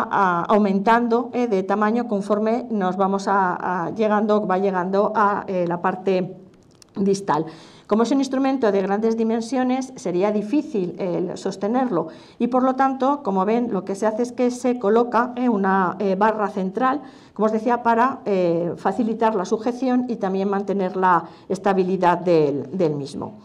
[SPEAKER 2] aumentando eh, de tamaño conforme nos vamos a, llegando, va llegando a eh, la parte distal. Como es un instrumento de grandes dimensiones, sería difícil sostenerlo y por lo tanto, como ven, lo que se hace es que se coloca una barra central, como os decía, para facilitar la sujeción y también mantener la estabilidad del mismo.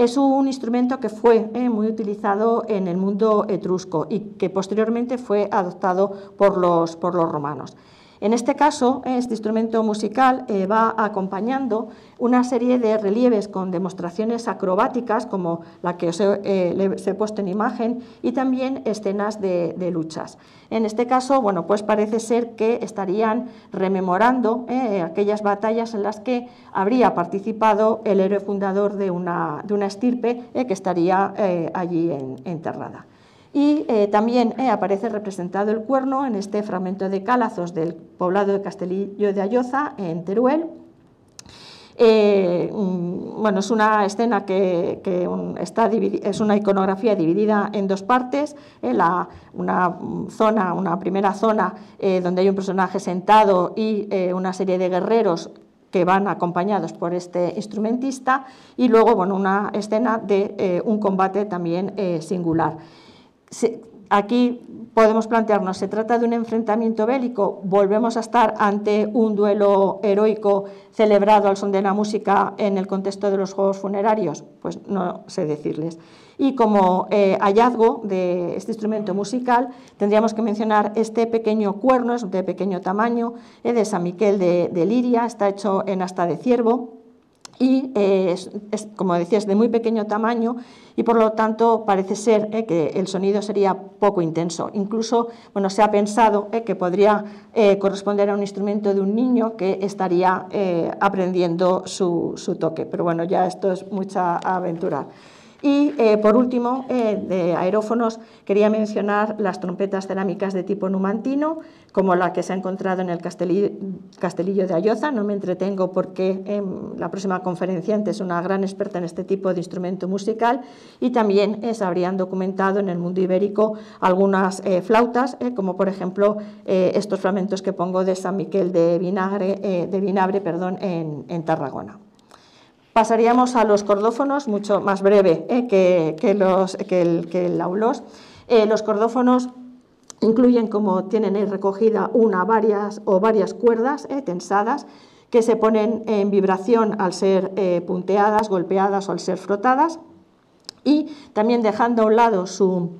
[SPEAKER 2] Es un instrumento que fue eh, muy utilizado en el mundo etrusco y que posteriormente fue adoptado por los, por los romanos. En este caso, este instrumento musical eh, va acompañando una serie de relieves con demostraciones acrobáticas, como la que os he, eh, puesto en imagen, y también escenas de, luchas. En este caso, bueno, pues parece ser que estarían rememorando eh, aquellas batallas en las que habría participado el héroe fundador de una, de una estirpe que estaría allí enterrada. Y eh, también eh, aparece representado el cuerno en este fragmento de Cálazos del poblado de Castelillo de Ayoza, en Teruel. Eh, mm, bueno, es una escena que, está es una iconografía dividida en dos partes. una zona, una primera zona donde hay un personaje sentado y una serie de guerreros que van acompañados por este instrumentista y luego bueno, una escena de un combate también singular aquí podemos plantearnos, ¿se trata de un enfrentamiento bélico? ¿Volvemos a estar ante un duelo heroico celebrado al son de la música en el contexto de los juegos funerarios? Pues no sé decirles. Y como eh, hallazgo de este instrumento musical, tendríamos que mencionar este pequeño cuerno, es de pequeño tamaño, eh, de San Miquel de, de Liria, está hecho en asta de ciervo, y eh, es, como decías, de muy pequeño tamaño y por lo tanto parece ser eh, que el sonido sería poco intenso. Incluso bueno, se ha pensado eh, que podría corresponder a un instrumento de un niño que estaría aprendiendo su, su, toque, pero bueno, ya esto es mucha aventura. Y eh, por último, eh, de aerófonos, quería mencionar las trompetas cerámicas de tipo numantino, como la que se ha encontrado en el Castelillo de Ayoza. No me entretengo porque em, la próxima conferenciante es una gran experta en este tipo de instrumento musical y también eh, se habrían documentado en el mundo ibérico algunas flautas, como por ejemplo estos fragmentos que pongo de San Miquel de Vinagre, de Vinabre perdón, en Tarragona. Pasaríamos a los cordófonos, mucho más breve eh, que, el, que. Eh, los cordófonos incluyen, como tienen ahí recogida, una varias, o varias cuerdas eh, tensadas que se ponen en vibración al ser punteadas, golpeadas o al ser frotadas, y también dejando a un lado su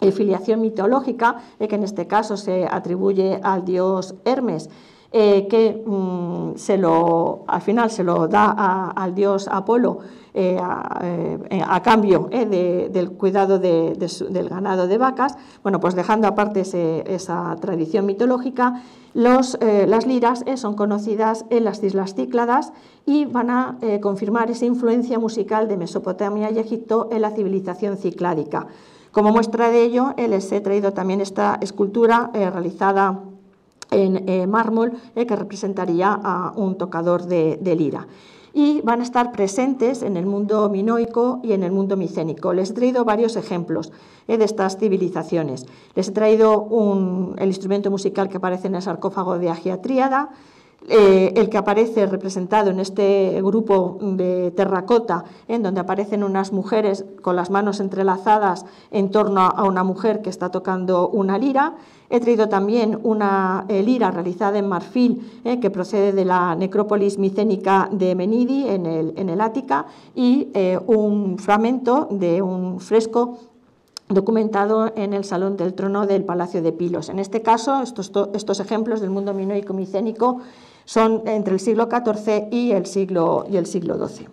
[SPEAKER 2] filiación mitológica, que en este caso se atribuye al dios Hermes, eh, que mm, se lo, al final se lo da al dios Apolo eh, eh, a, cambio del cuidado del ganado de vacas, bueno, pues dejando aparte esa tradición mitológica, las liras son conocidas en las Islas Cícladas y van a confirmar esa influencia musical de Mesopotamia y Egipto en la civilización cicládica. Como muestra de ello, les he traído también esta escultura realizada en eh, mármol eh, que representaría a un tocador de, lira. y van a estar presentes en el mundo minoico y en el mundo micénico. Les he traído varios ejemplos eh, de estas civilizaciones. Les he traído el instrumento musical que aparece en el sarcófago de Agia Tríada, eh, el que aparece representado en este grupo de terracota, en donde aparecen unas mujeres con las manos entrelazadas en torno a una mujer que está tocando una lira. He traído también una eh, lira realizada en marfil eh, que procede de la necrópolis micénica de Menidi en el, en el Ática y un fragmento de un fresco documentado en el Salón del Trono del Palacio de Pilos. En este caso, estos, estos ejemplos del mundo minoico micénico son entre el siglo XIV y el siglo, y el siglo XII.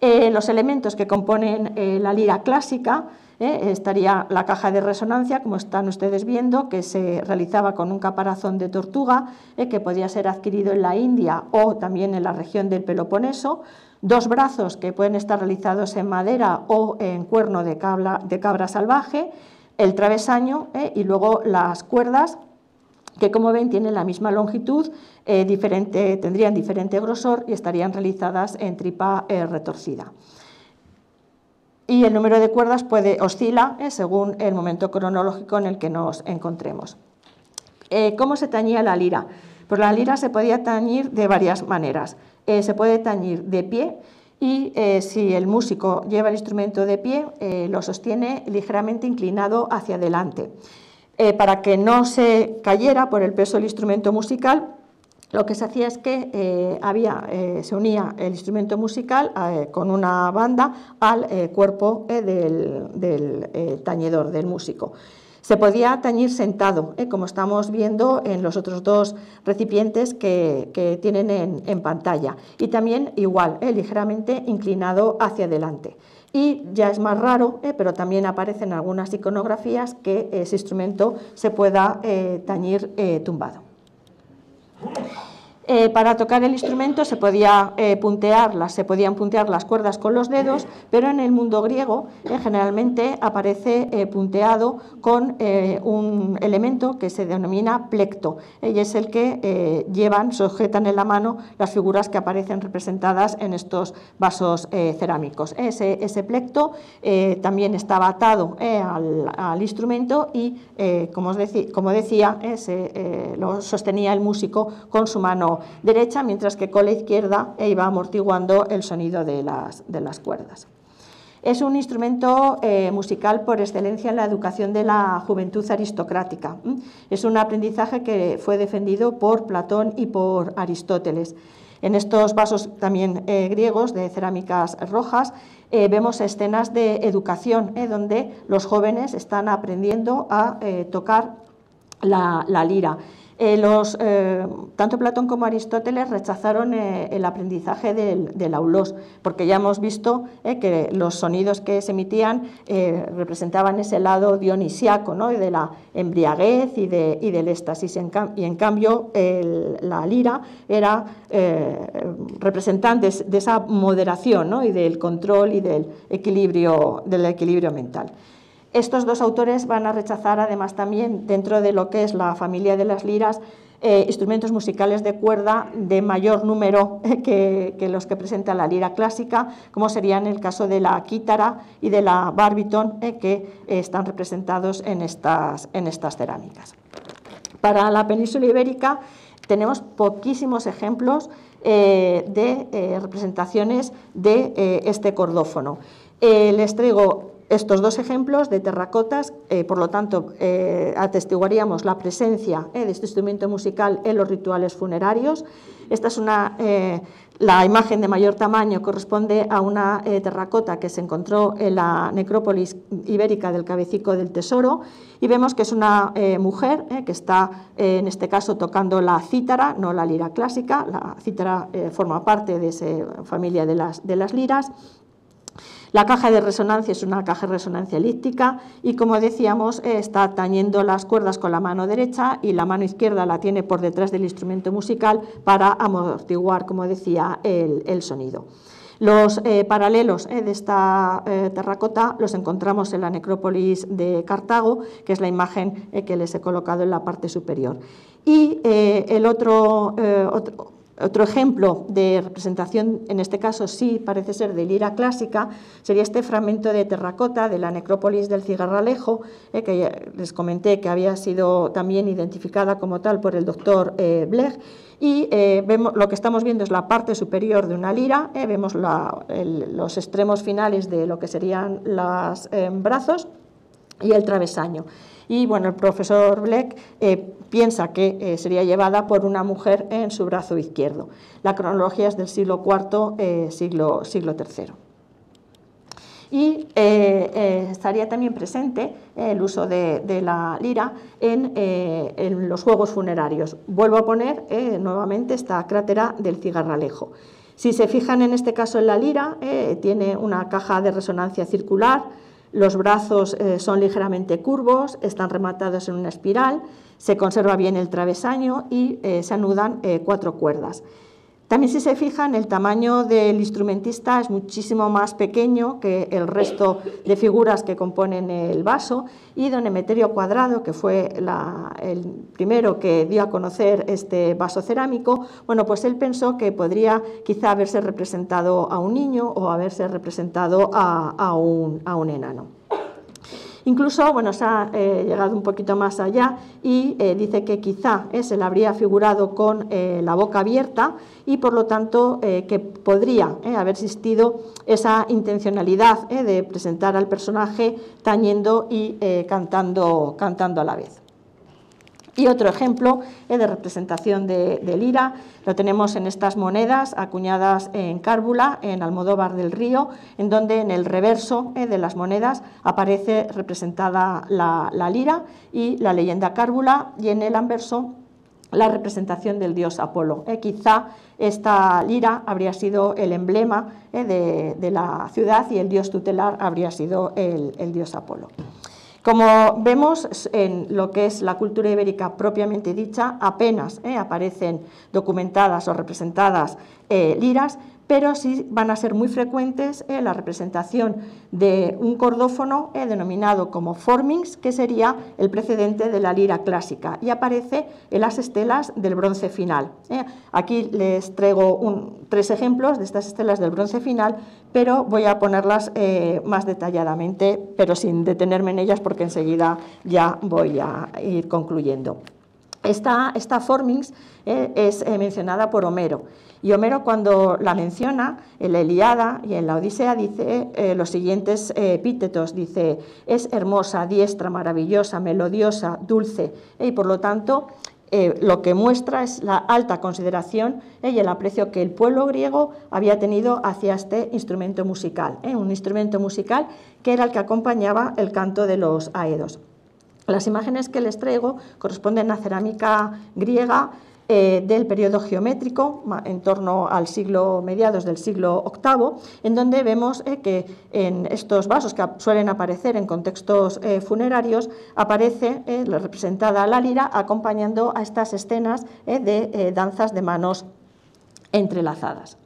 [SPEAKER 2] Eh, los elementos que componen eh, la lira clásica eh, estaría la caja de resonancia, como están ustedes viendo, que se realizaba con un caparazón de tortuga, que podía ser adquirido en la India o también en la región del Peloponeso, dos brazos que pueden estar realizados en madera o en cuerno de cabra salvaje, el travesaño y luego las cuerdas que como ven tienen la misma longitud, eh, diferente, tendrían diferente grosor y estarían realizadas en tripa eh, retorcida. Y el número de cuerdas puede oscila eh, según el momento cronológico en el que nos encontremos. ¿Cómo se tañía la lira? Pues la lira se podía tañir de varias maneras. se puede tañir de pie, y si el músico lleva el instrumento de pie, lo sostiene ligeramente inclinado hacia adelante. Eh, para que no se cayera por el peso del instrumento musical, lo que se hacía es que eh, eh, se unía el instrumento musical con una banda al cuerpo del, tañedor, del músico. Se podía tañir sentado, como estamos viendo en los otros dos recipientes que, tienen en, pantalla, y también igual, ligeramente inclinado hacia adelante y ya es más raro, eh, pero también aparecen algunas iconografías que ese instrumento se pueda eh, tañir eh, tumbado. Eh, para tocar el instrumento se, podía, eh, se podían puntear las cuerdas con los dedos, pero en el mundo griego eh, generalmente aparece punteado con un elemento que se denomina plecto, y es el que llevan, sujetan en la mano las figuras que aparecen representadas en estos vasos cerámicos. Ese, ese plecto también estaba atado al, instrumento y, como, como decía, lo sostenía el músico con su mano derecha, mientras que con la izquierda iba amortiguando el sonido de las, de las cuerdas. Es un instrumento eh, musical por excelencia en la educación de la juventud aristocrática. Es un aprendizaje que fue defendido por Platón y por Aristóteles. En estos vasos también eh, griegos de cerámicas rojas eh, vemos escenas de educación, donde los jóvenes están aprendiendo a tocar la lira. Eh, los, eh, tanto Platón como Aristóteles rechazaron eh, el aprendizaje del, del, porque ya hemos visto que los sonidos que se emitían representaban ese lado dionisiaco, ¿no? de la embriaguez y, de, y del éxtasis, y en cambio la lira era representante de esa moderación y del control y del equilibrio, del equilibrio mental. Estos dos autores van a rechazar además también dentro de lo que es la familia de las liras eh, instrumentos musicales de cuerda de mayor número <laughs> que, los que presenta la lira clásica, como serían el caso de la quítara y de la barbiton, eh, que están representados en estas, en estas cerámicas. Para la península ibérica tenemos poquísimos ejemplos eh, de representaciones de este cordófono. les traigo estos dos ejemplos de terracotas, eh, por lo tanto, eh, atestiguaríamos la presencia eh, de este instrumento musical en los rituales funerarios. Esta es una, la imagen de mayor tamaño corresponde a una terracota que se encontró en la necrópolis ibérica del Cabecico del Tesoro y vemos que es una mujer que está, en este caso, tocando la cítara, no la lira clásica. La cítara forma parte de esa familia de las, de las liras la caja de resonancia es una caja de resonancia elíptica y como decíamos eh, está tañendo las cuerdas con la mano derecha y la mano izquierda la tiene por detrás del instrumento musical para amortiguar, como decía, el, sonido. Los eh, paralelos eh, de esta terracota los encontramos en la necrópolis de Cartago, que es la imagen que les he colocado en la parte superior. Y el otro, otro Otro ejemplo de representación, en este caso sí parece ser de lira clásica, sería este fragmento de terracota de la necrópolis del Cigarralejo, eh, que les comenté que había sido también identificada como tal por el doctor eh, Blech. Y eh, vemos, lo que estamos viendo es la parte superior de una lira, vemos los extremos finales de lo que serían los brazos y el travesaño. Y bueno, el profesor Bleck eh, piensa que eh, sería llevada por una mujer en su brazo izquierdo. La cronología es del siglo IV, eh, siglo, siglo III. Y estaría también presente el uso de, la lira en, los juegos funerarios. Vuelvo a poner nuevamente esta crátera del cigarralejo. Si se fijan en este caso en la lira, tiene una caja de resonancia circular, los brazos eh, son ligeramente curvos, están rematados en una espiral, se conserva bien el travesaño y eh, se anudan eh, cuatro cuerdas. También si se fijan, el tamaño del instrumentista es muchísimo más pequeño que el resto de figuras que componen el vaso y don Emeterio Cuadrado, que fue el primero que dio a conocer este vaso cerámico, bueno, pues él pensó que podría quizá haberse representado a un niño o haberse representado a un enano. Incluso bueno, se ha eh, llegado un poquito más allá y eh, dice que quizá eh, se le habría figurado con la boca abierta y por lo tanto que podría haber existido esa intencionalidad de presentar al personaje tañendo y cantando, cantando a la vez. Y otro ejemplo de representación de, lira lo tenemos en estas monedas acuñadas en Cárbula, en Almodóvar del Río, en donde en el reverso eh, de las monedas aparece representada la, lira y la leyenda Cárbula, y en el anverso la representación del dios Apolo. Eh, quizá esta lira habría sido el emblema de, la ciudad y el dios tutelar habría sido el dios Apolo. Como vemos en lo que es la cultura ibérica propiamente dicha, apenas eh, aparecen documentadas o representadas eh, liras, pero sí van a ser muy frecuentes eh, la representación de un cordófono eh, denominado como formings, que sería el precedente de la lira clásica, y aparece en las estelas del bronce final. Eh. Aquí les traigo tres ejemplos de estas estelas del bronce final, pero voy a ponerlas más detalladamente, pero sin detenerme en ellas porque enseguida ya voy a ir concluyendo. Esta, esta formings es mencionada por Homero y Homero cuando la menciona en la Eliada y en la Odisea dice eh, los siguientes eh, epítetos, dice, es hermosa, diestra, maravillosa, melodiosa, dulce, y por lo tanto eh, lo que muestra es la alta consideración y el aprecio que el pueblo griego había tenido hacia este instrumento musical, un instrumento musical que era el que acompañaba el canto de los aedos. Las imágenes que les traigo corresponden a cerámica griega eh, del periodo geométrico, en torno al siglo mediados del siglo VIII, en donde vemos eh, que en estos vasos que suelen aparecer en contextos eh, funerarios, aparece representada la lira acompañando a estas escenas de danzas de manos entrelazadas.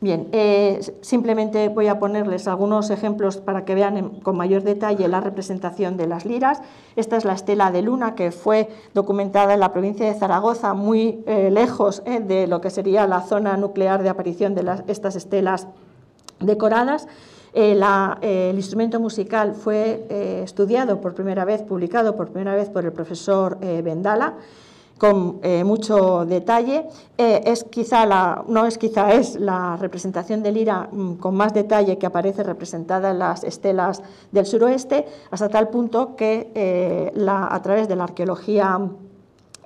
[SPEAKER 2] Bien, eh, simplemente voy a ponerles algunos ejemplos para que vean con mayor detalle la representación de las liras. Esta es la estela de luna que fue documentada en la provincia de Zaragoza, muy eh, lejos eh, de lo que sería la zona nuclear de aparición de estas estelas decoradas. el instrumento musical fue estudiado por primera vez, publicado por primera vez por el profesor Vendala con eh, mucho detalle. Eh, es quizá la, no es quizá, es la representación del IRA mm, con más detalle que aparece representada en las estelas del suroeste, hasta tal punto que eh, a través de la arqueología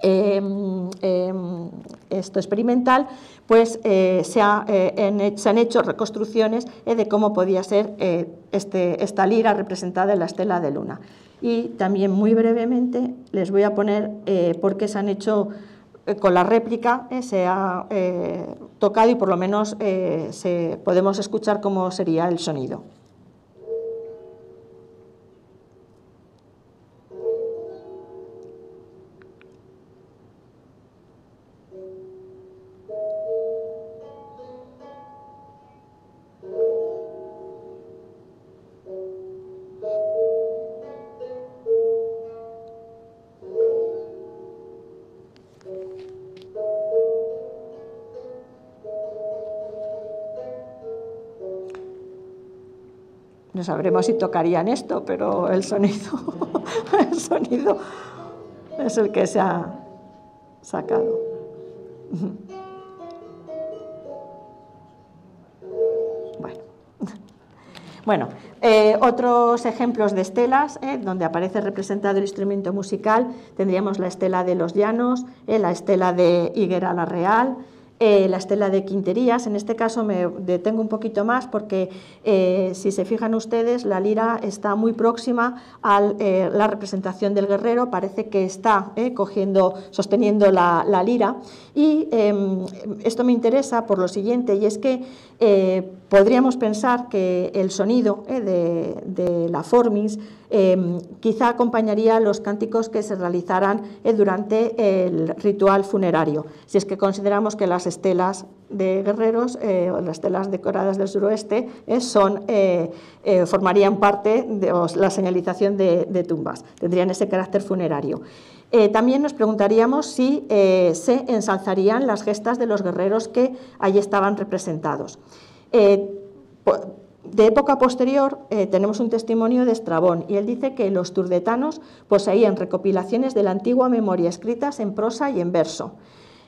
[SPEAKER 2] em, em, esto experimental, pues se, han hecho reconstrucciones de cómo podía ser este, esta lira representada en la estela de luna y también muy brevemente les voy a poner eh, por qué se han hecho eh, con la réplica, eh, se ha tocado y por lo menos se, podemos escuchar cómo sería el sonido. No sabremos si tocarían esto, pero el sonido, <laughs> el sonido es el que se ha sacado. Bueno, bueno eh, otros ejemplos de estelas eh, donde aparece representado el instrumento musical tendríamos la estela de los llanos, eh, la estela de Higuera la Real, eh, la estela de Quinterías. En este caso me detengo un poquito más porque, eh, si se fijan ustedes, la lira está muy próxima a eh, la representación del guerrero, parece que está cogiendo, sosteniendo la, lira. Y em, esto me interesa por lo siguiente, y es que podríamos pensar que el sonido de, de la formis Em, quizá acompañaría los cánticos que se realizaran eh, durante el ritual funerario, si es que consideramos que las estelas de guerreros eh, o las estelas decoradas del suroeste eh, son, formarían parte de la señalización de, tumbas, tendrían ese carácter funerario. también nos preguntaríamos si se ensalzarían las gestas de los guerreros que allí estaban representados. De época posterior eh, tenemos un testimonio de Estrabón y él dice que los turdetanos poseían recopilaciones de la antigua memoria escritas en prosa y en verso.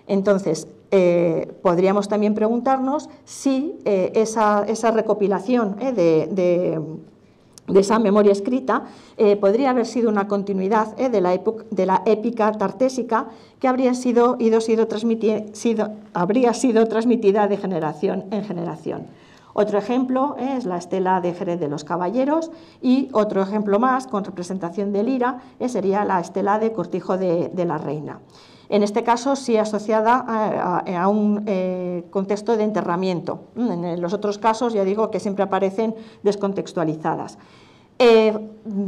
[SPEAKER 2] Entonces, eh, podríamos también preguntarnos si eh, esa, recopilación de, esa memoria escrita podría haber sido una continuidad de la, de, la épica tartésica que habría sido, ido, habría sido transmitida de generación en generación. Otro ejemplo es la estela de Jerez de los Caballeros y otro ejemplo más con representación de lira eh, sería la estela de Cortijo de, la Reina. En este caso sí asociada a, un eh, contexto de enterramiento. En los otros casos ya digo que siempre aparecen descontextualizadas. Eh,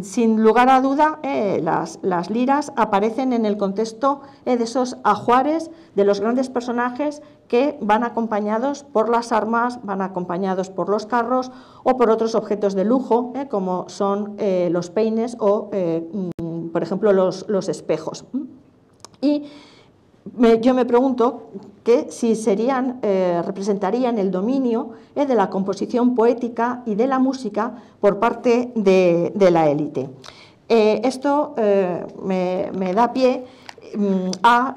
[SPEAKER 2] sin lugar a duda, eh, las, liras aparecen en el contexto eh, de esos ajuares de los grandes personajes que van acompañados por las armas, van acompañados por los carros o por otros objetos de lujo, como son los peines o, mm, por ejemplo, los, espejos. Yo me pregunto que si serían, eh, representarían el dominio eh, de la composición poética y de la música por parte de, la élite. Eh, esto me, da pie mm, a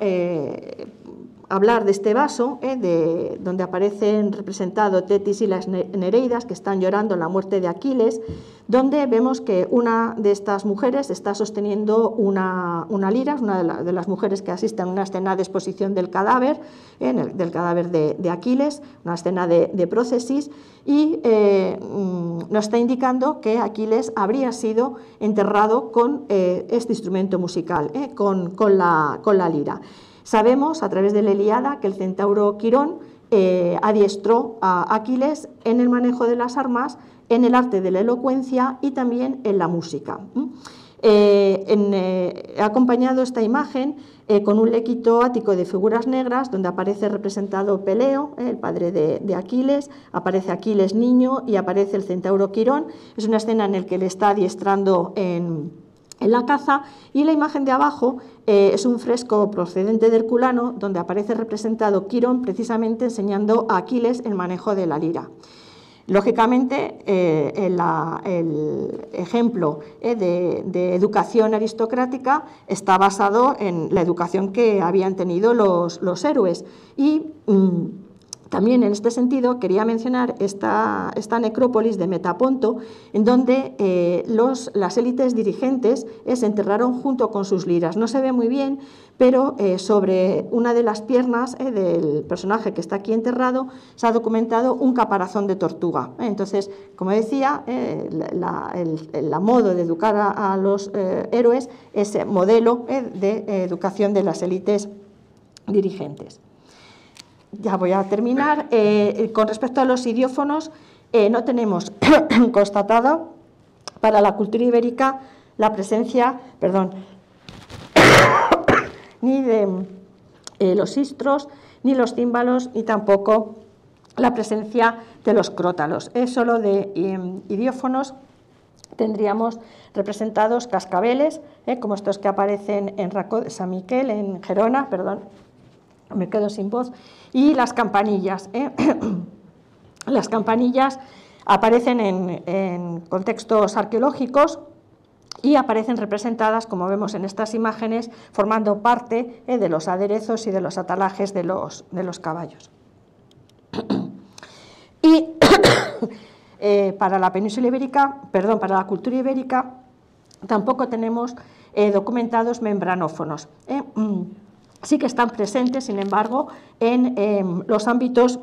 [SPEAKER 2] hablar de este vaso, eh, de, donde aparecen representados Tetis y las Nereidas, que están llorando la muerte de Aquiles, donde vemos que una de estas mujeres está sosteniendo una, lira, una de, las mujeres que asisten a una escena de exposición del cadáver, eh, del cadáver de, Aquiles, una escena de, de prócesis, y eh, mm, nos está indicando que Aquiles habría sido enterrado con este instrumento musical, con, la, con la lira. Sabemos a través de la Eliada que el centauro Quirón eh, adiestró a Aquiles en el manejo de las armas, en el arte de la elocuencia y también en la música. Eh, eh, he acompañado esta imagen con un lequito ático de figuras negras donde aparece representado Peleo, el padre de, Aquiles, aparece Aquiles niño y aparece el centauro Quirón. Es una escena en la que le está adiestrando en, en la caza y la imagen de abajo eh, es un fresco procedente de Herculano donde aparece representado Quirón precisamente enseñando a Aquiles el manejo de la lira. Lógicamente, eh, el, ejemplo eh, de, educación aristocrática está basado en la educación que habían tenido los, héroes y mm, también en este sentido quería mencionar esta, necrópolis de Metaponto, en donde eh, las élites dirigentes eh, se enterraron junto con sus liras. No se ve muy bien, pero eh, sobre una de las piernas del personaje que está aquí enterrado se ha documentado un caparazón de tortuga. Entonces, como decía, el, modo de educar a, a los héroes es modelo de educación de las élites dirigentes ya voy a terminar. Eh, con respecto a los idiófonos, eh, no tenemos <clears throat> constatado para la cultura ibérica la presencia, perdón, <coughs> ni de eh, los istros, ni los címbalos, ni tampoco la presencia de los crótalos. Es solo de idiófonos tendríamos representados cascabeles, como estos que aparecen en Racó de San Miquel, en Gerona, perdón, me quedo sin voz, y las campanillas. ¿eh? <coughs> las campanillas Aparecen en, contextos arqueológicos y aparecen representadas, como vemos en estas imágenes, formando parte eh, de los aderezos y de los atalajes de los, de los caballos. <coughs> y <coughs> eh, para la península ibérica, perdón, para la cultura ibérica, tampoco tenemos documentados membranófonos. Sí que están presentes, sin embargo, en em, los ámbitos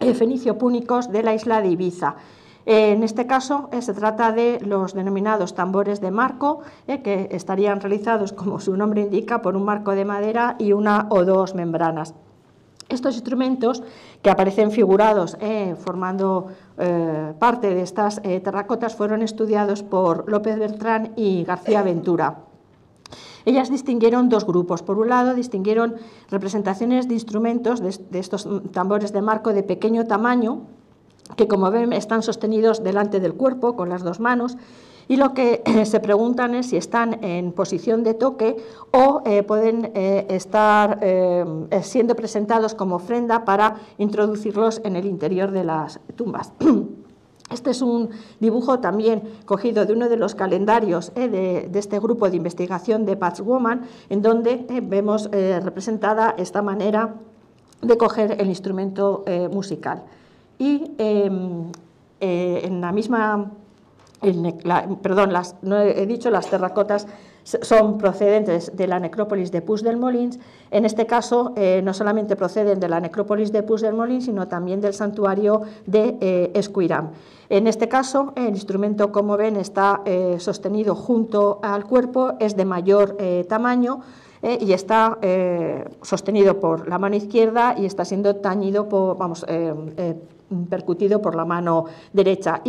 [SPEAKER 2] fenicio-púnicos de la isla de Ibiza. En este caso eh, se trata de los denominados tambores de marco, eh, que estarían realizados, como su nombre indica, por un marco de madera y una o dos membranas. Estos instrumentos que aparecen figurados eh, formando parte de estas terracotas fueron estudiados por López Bertrán y García Ventura. Ellas distinguieron dos grupos. Por un lado, distinguieron representaciones de instrumentos de estos tambores de marco de pequeño tamaño, que como ven están sostenidos delante del cuerpo con las dos manos y lo que se preguntan es si están en posición de toque o eh, pueden eh, estar eh, siendo presentados como ofrenda para introducirlos en el interior de las tumbas. <clears throat> Este es un dibujo también cogido de uno de los calendarios de, este grupo de investigación de Patch Woman, en donde vemos representada esta manera de coger el instrumento musical. Y em, eh, en la misma, perdón, las, no he dicho, las terracotas son procedentes de la necrópolis de Puig del Molins. En este caso, eh, no solamente proceden de la necrópolis de Puig del Molins, sino también del santuario de eh. En este caso, el instrumento, como ven, está sostenido junto al cuerpo, es de mayor tamaño, y está sostenido por la mano izquierda y está siendo tañido por, vamos, percutido por la mano derecha.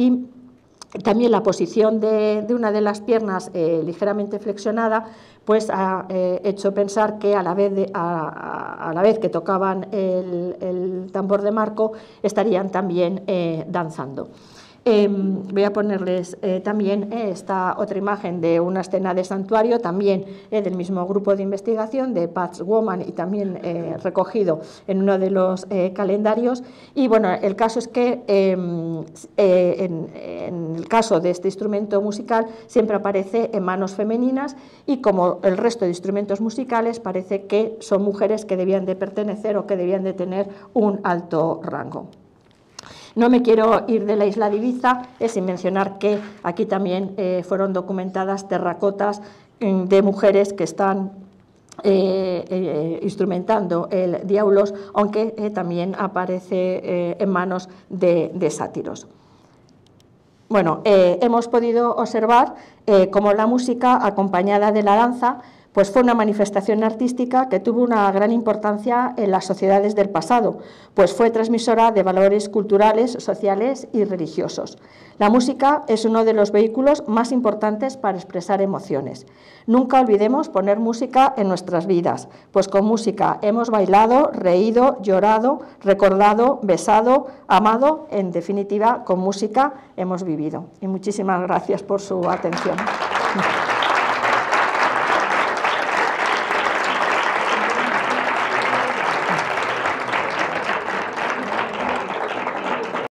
[SPEAKER 2] También la posición de, una de las piernas eh, ligeramente flexionada pues ha eh, hecho pensar que a la vez, a, la vez que tocaban el, tambor de marco estarían también eh, danzando. Em, voy a ponerles eh, también eh, esta otra imagen de una escena de santuario, también eh, del mismo grupo de investigación de Patch Woman y también recogido en uno de los calendarios. Y bueno, el caso es que em, en, en, el caso de este instrumento musical siempre aparece en manos femeninas y como el resto de instrumentos musicales parece que son mujeres que debían de pertenecer o que debían de tener un alto rango. No me quiero ir de la isla de Ibiza sin mencionar que aquí también eh, fueron documentadas terracotas mm, de mujeres que están eh, eh, instrumentando el diablos, aunque también aparece en manos de, de sátiros. Bueno, hemos podido observar cómo la música acompañada de la danza pues fue una manifestación artística que tuvo una gran importancia en las sociedades del pasado, pues fue transmisora de valores culturales, sociales y religiosos. La música es uno de los vehículos más importantes para expresar emociones. Nunca olvidemos poner música en nuestras vidas, pues con música hemos bailado, reído, llorado, recordado, besado, amado, en definitiva, con música hemos vivido. Y muchísimas gracias por su atención.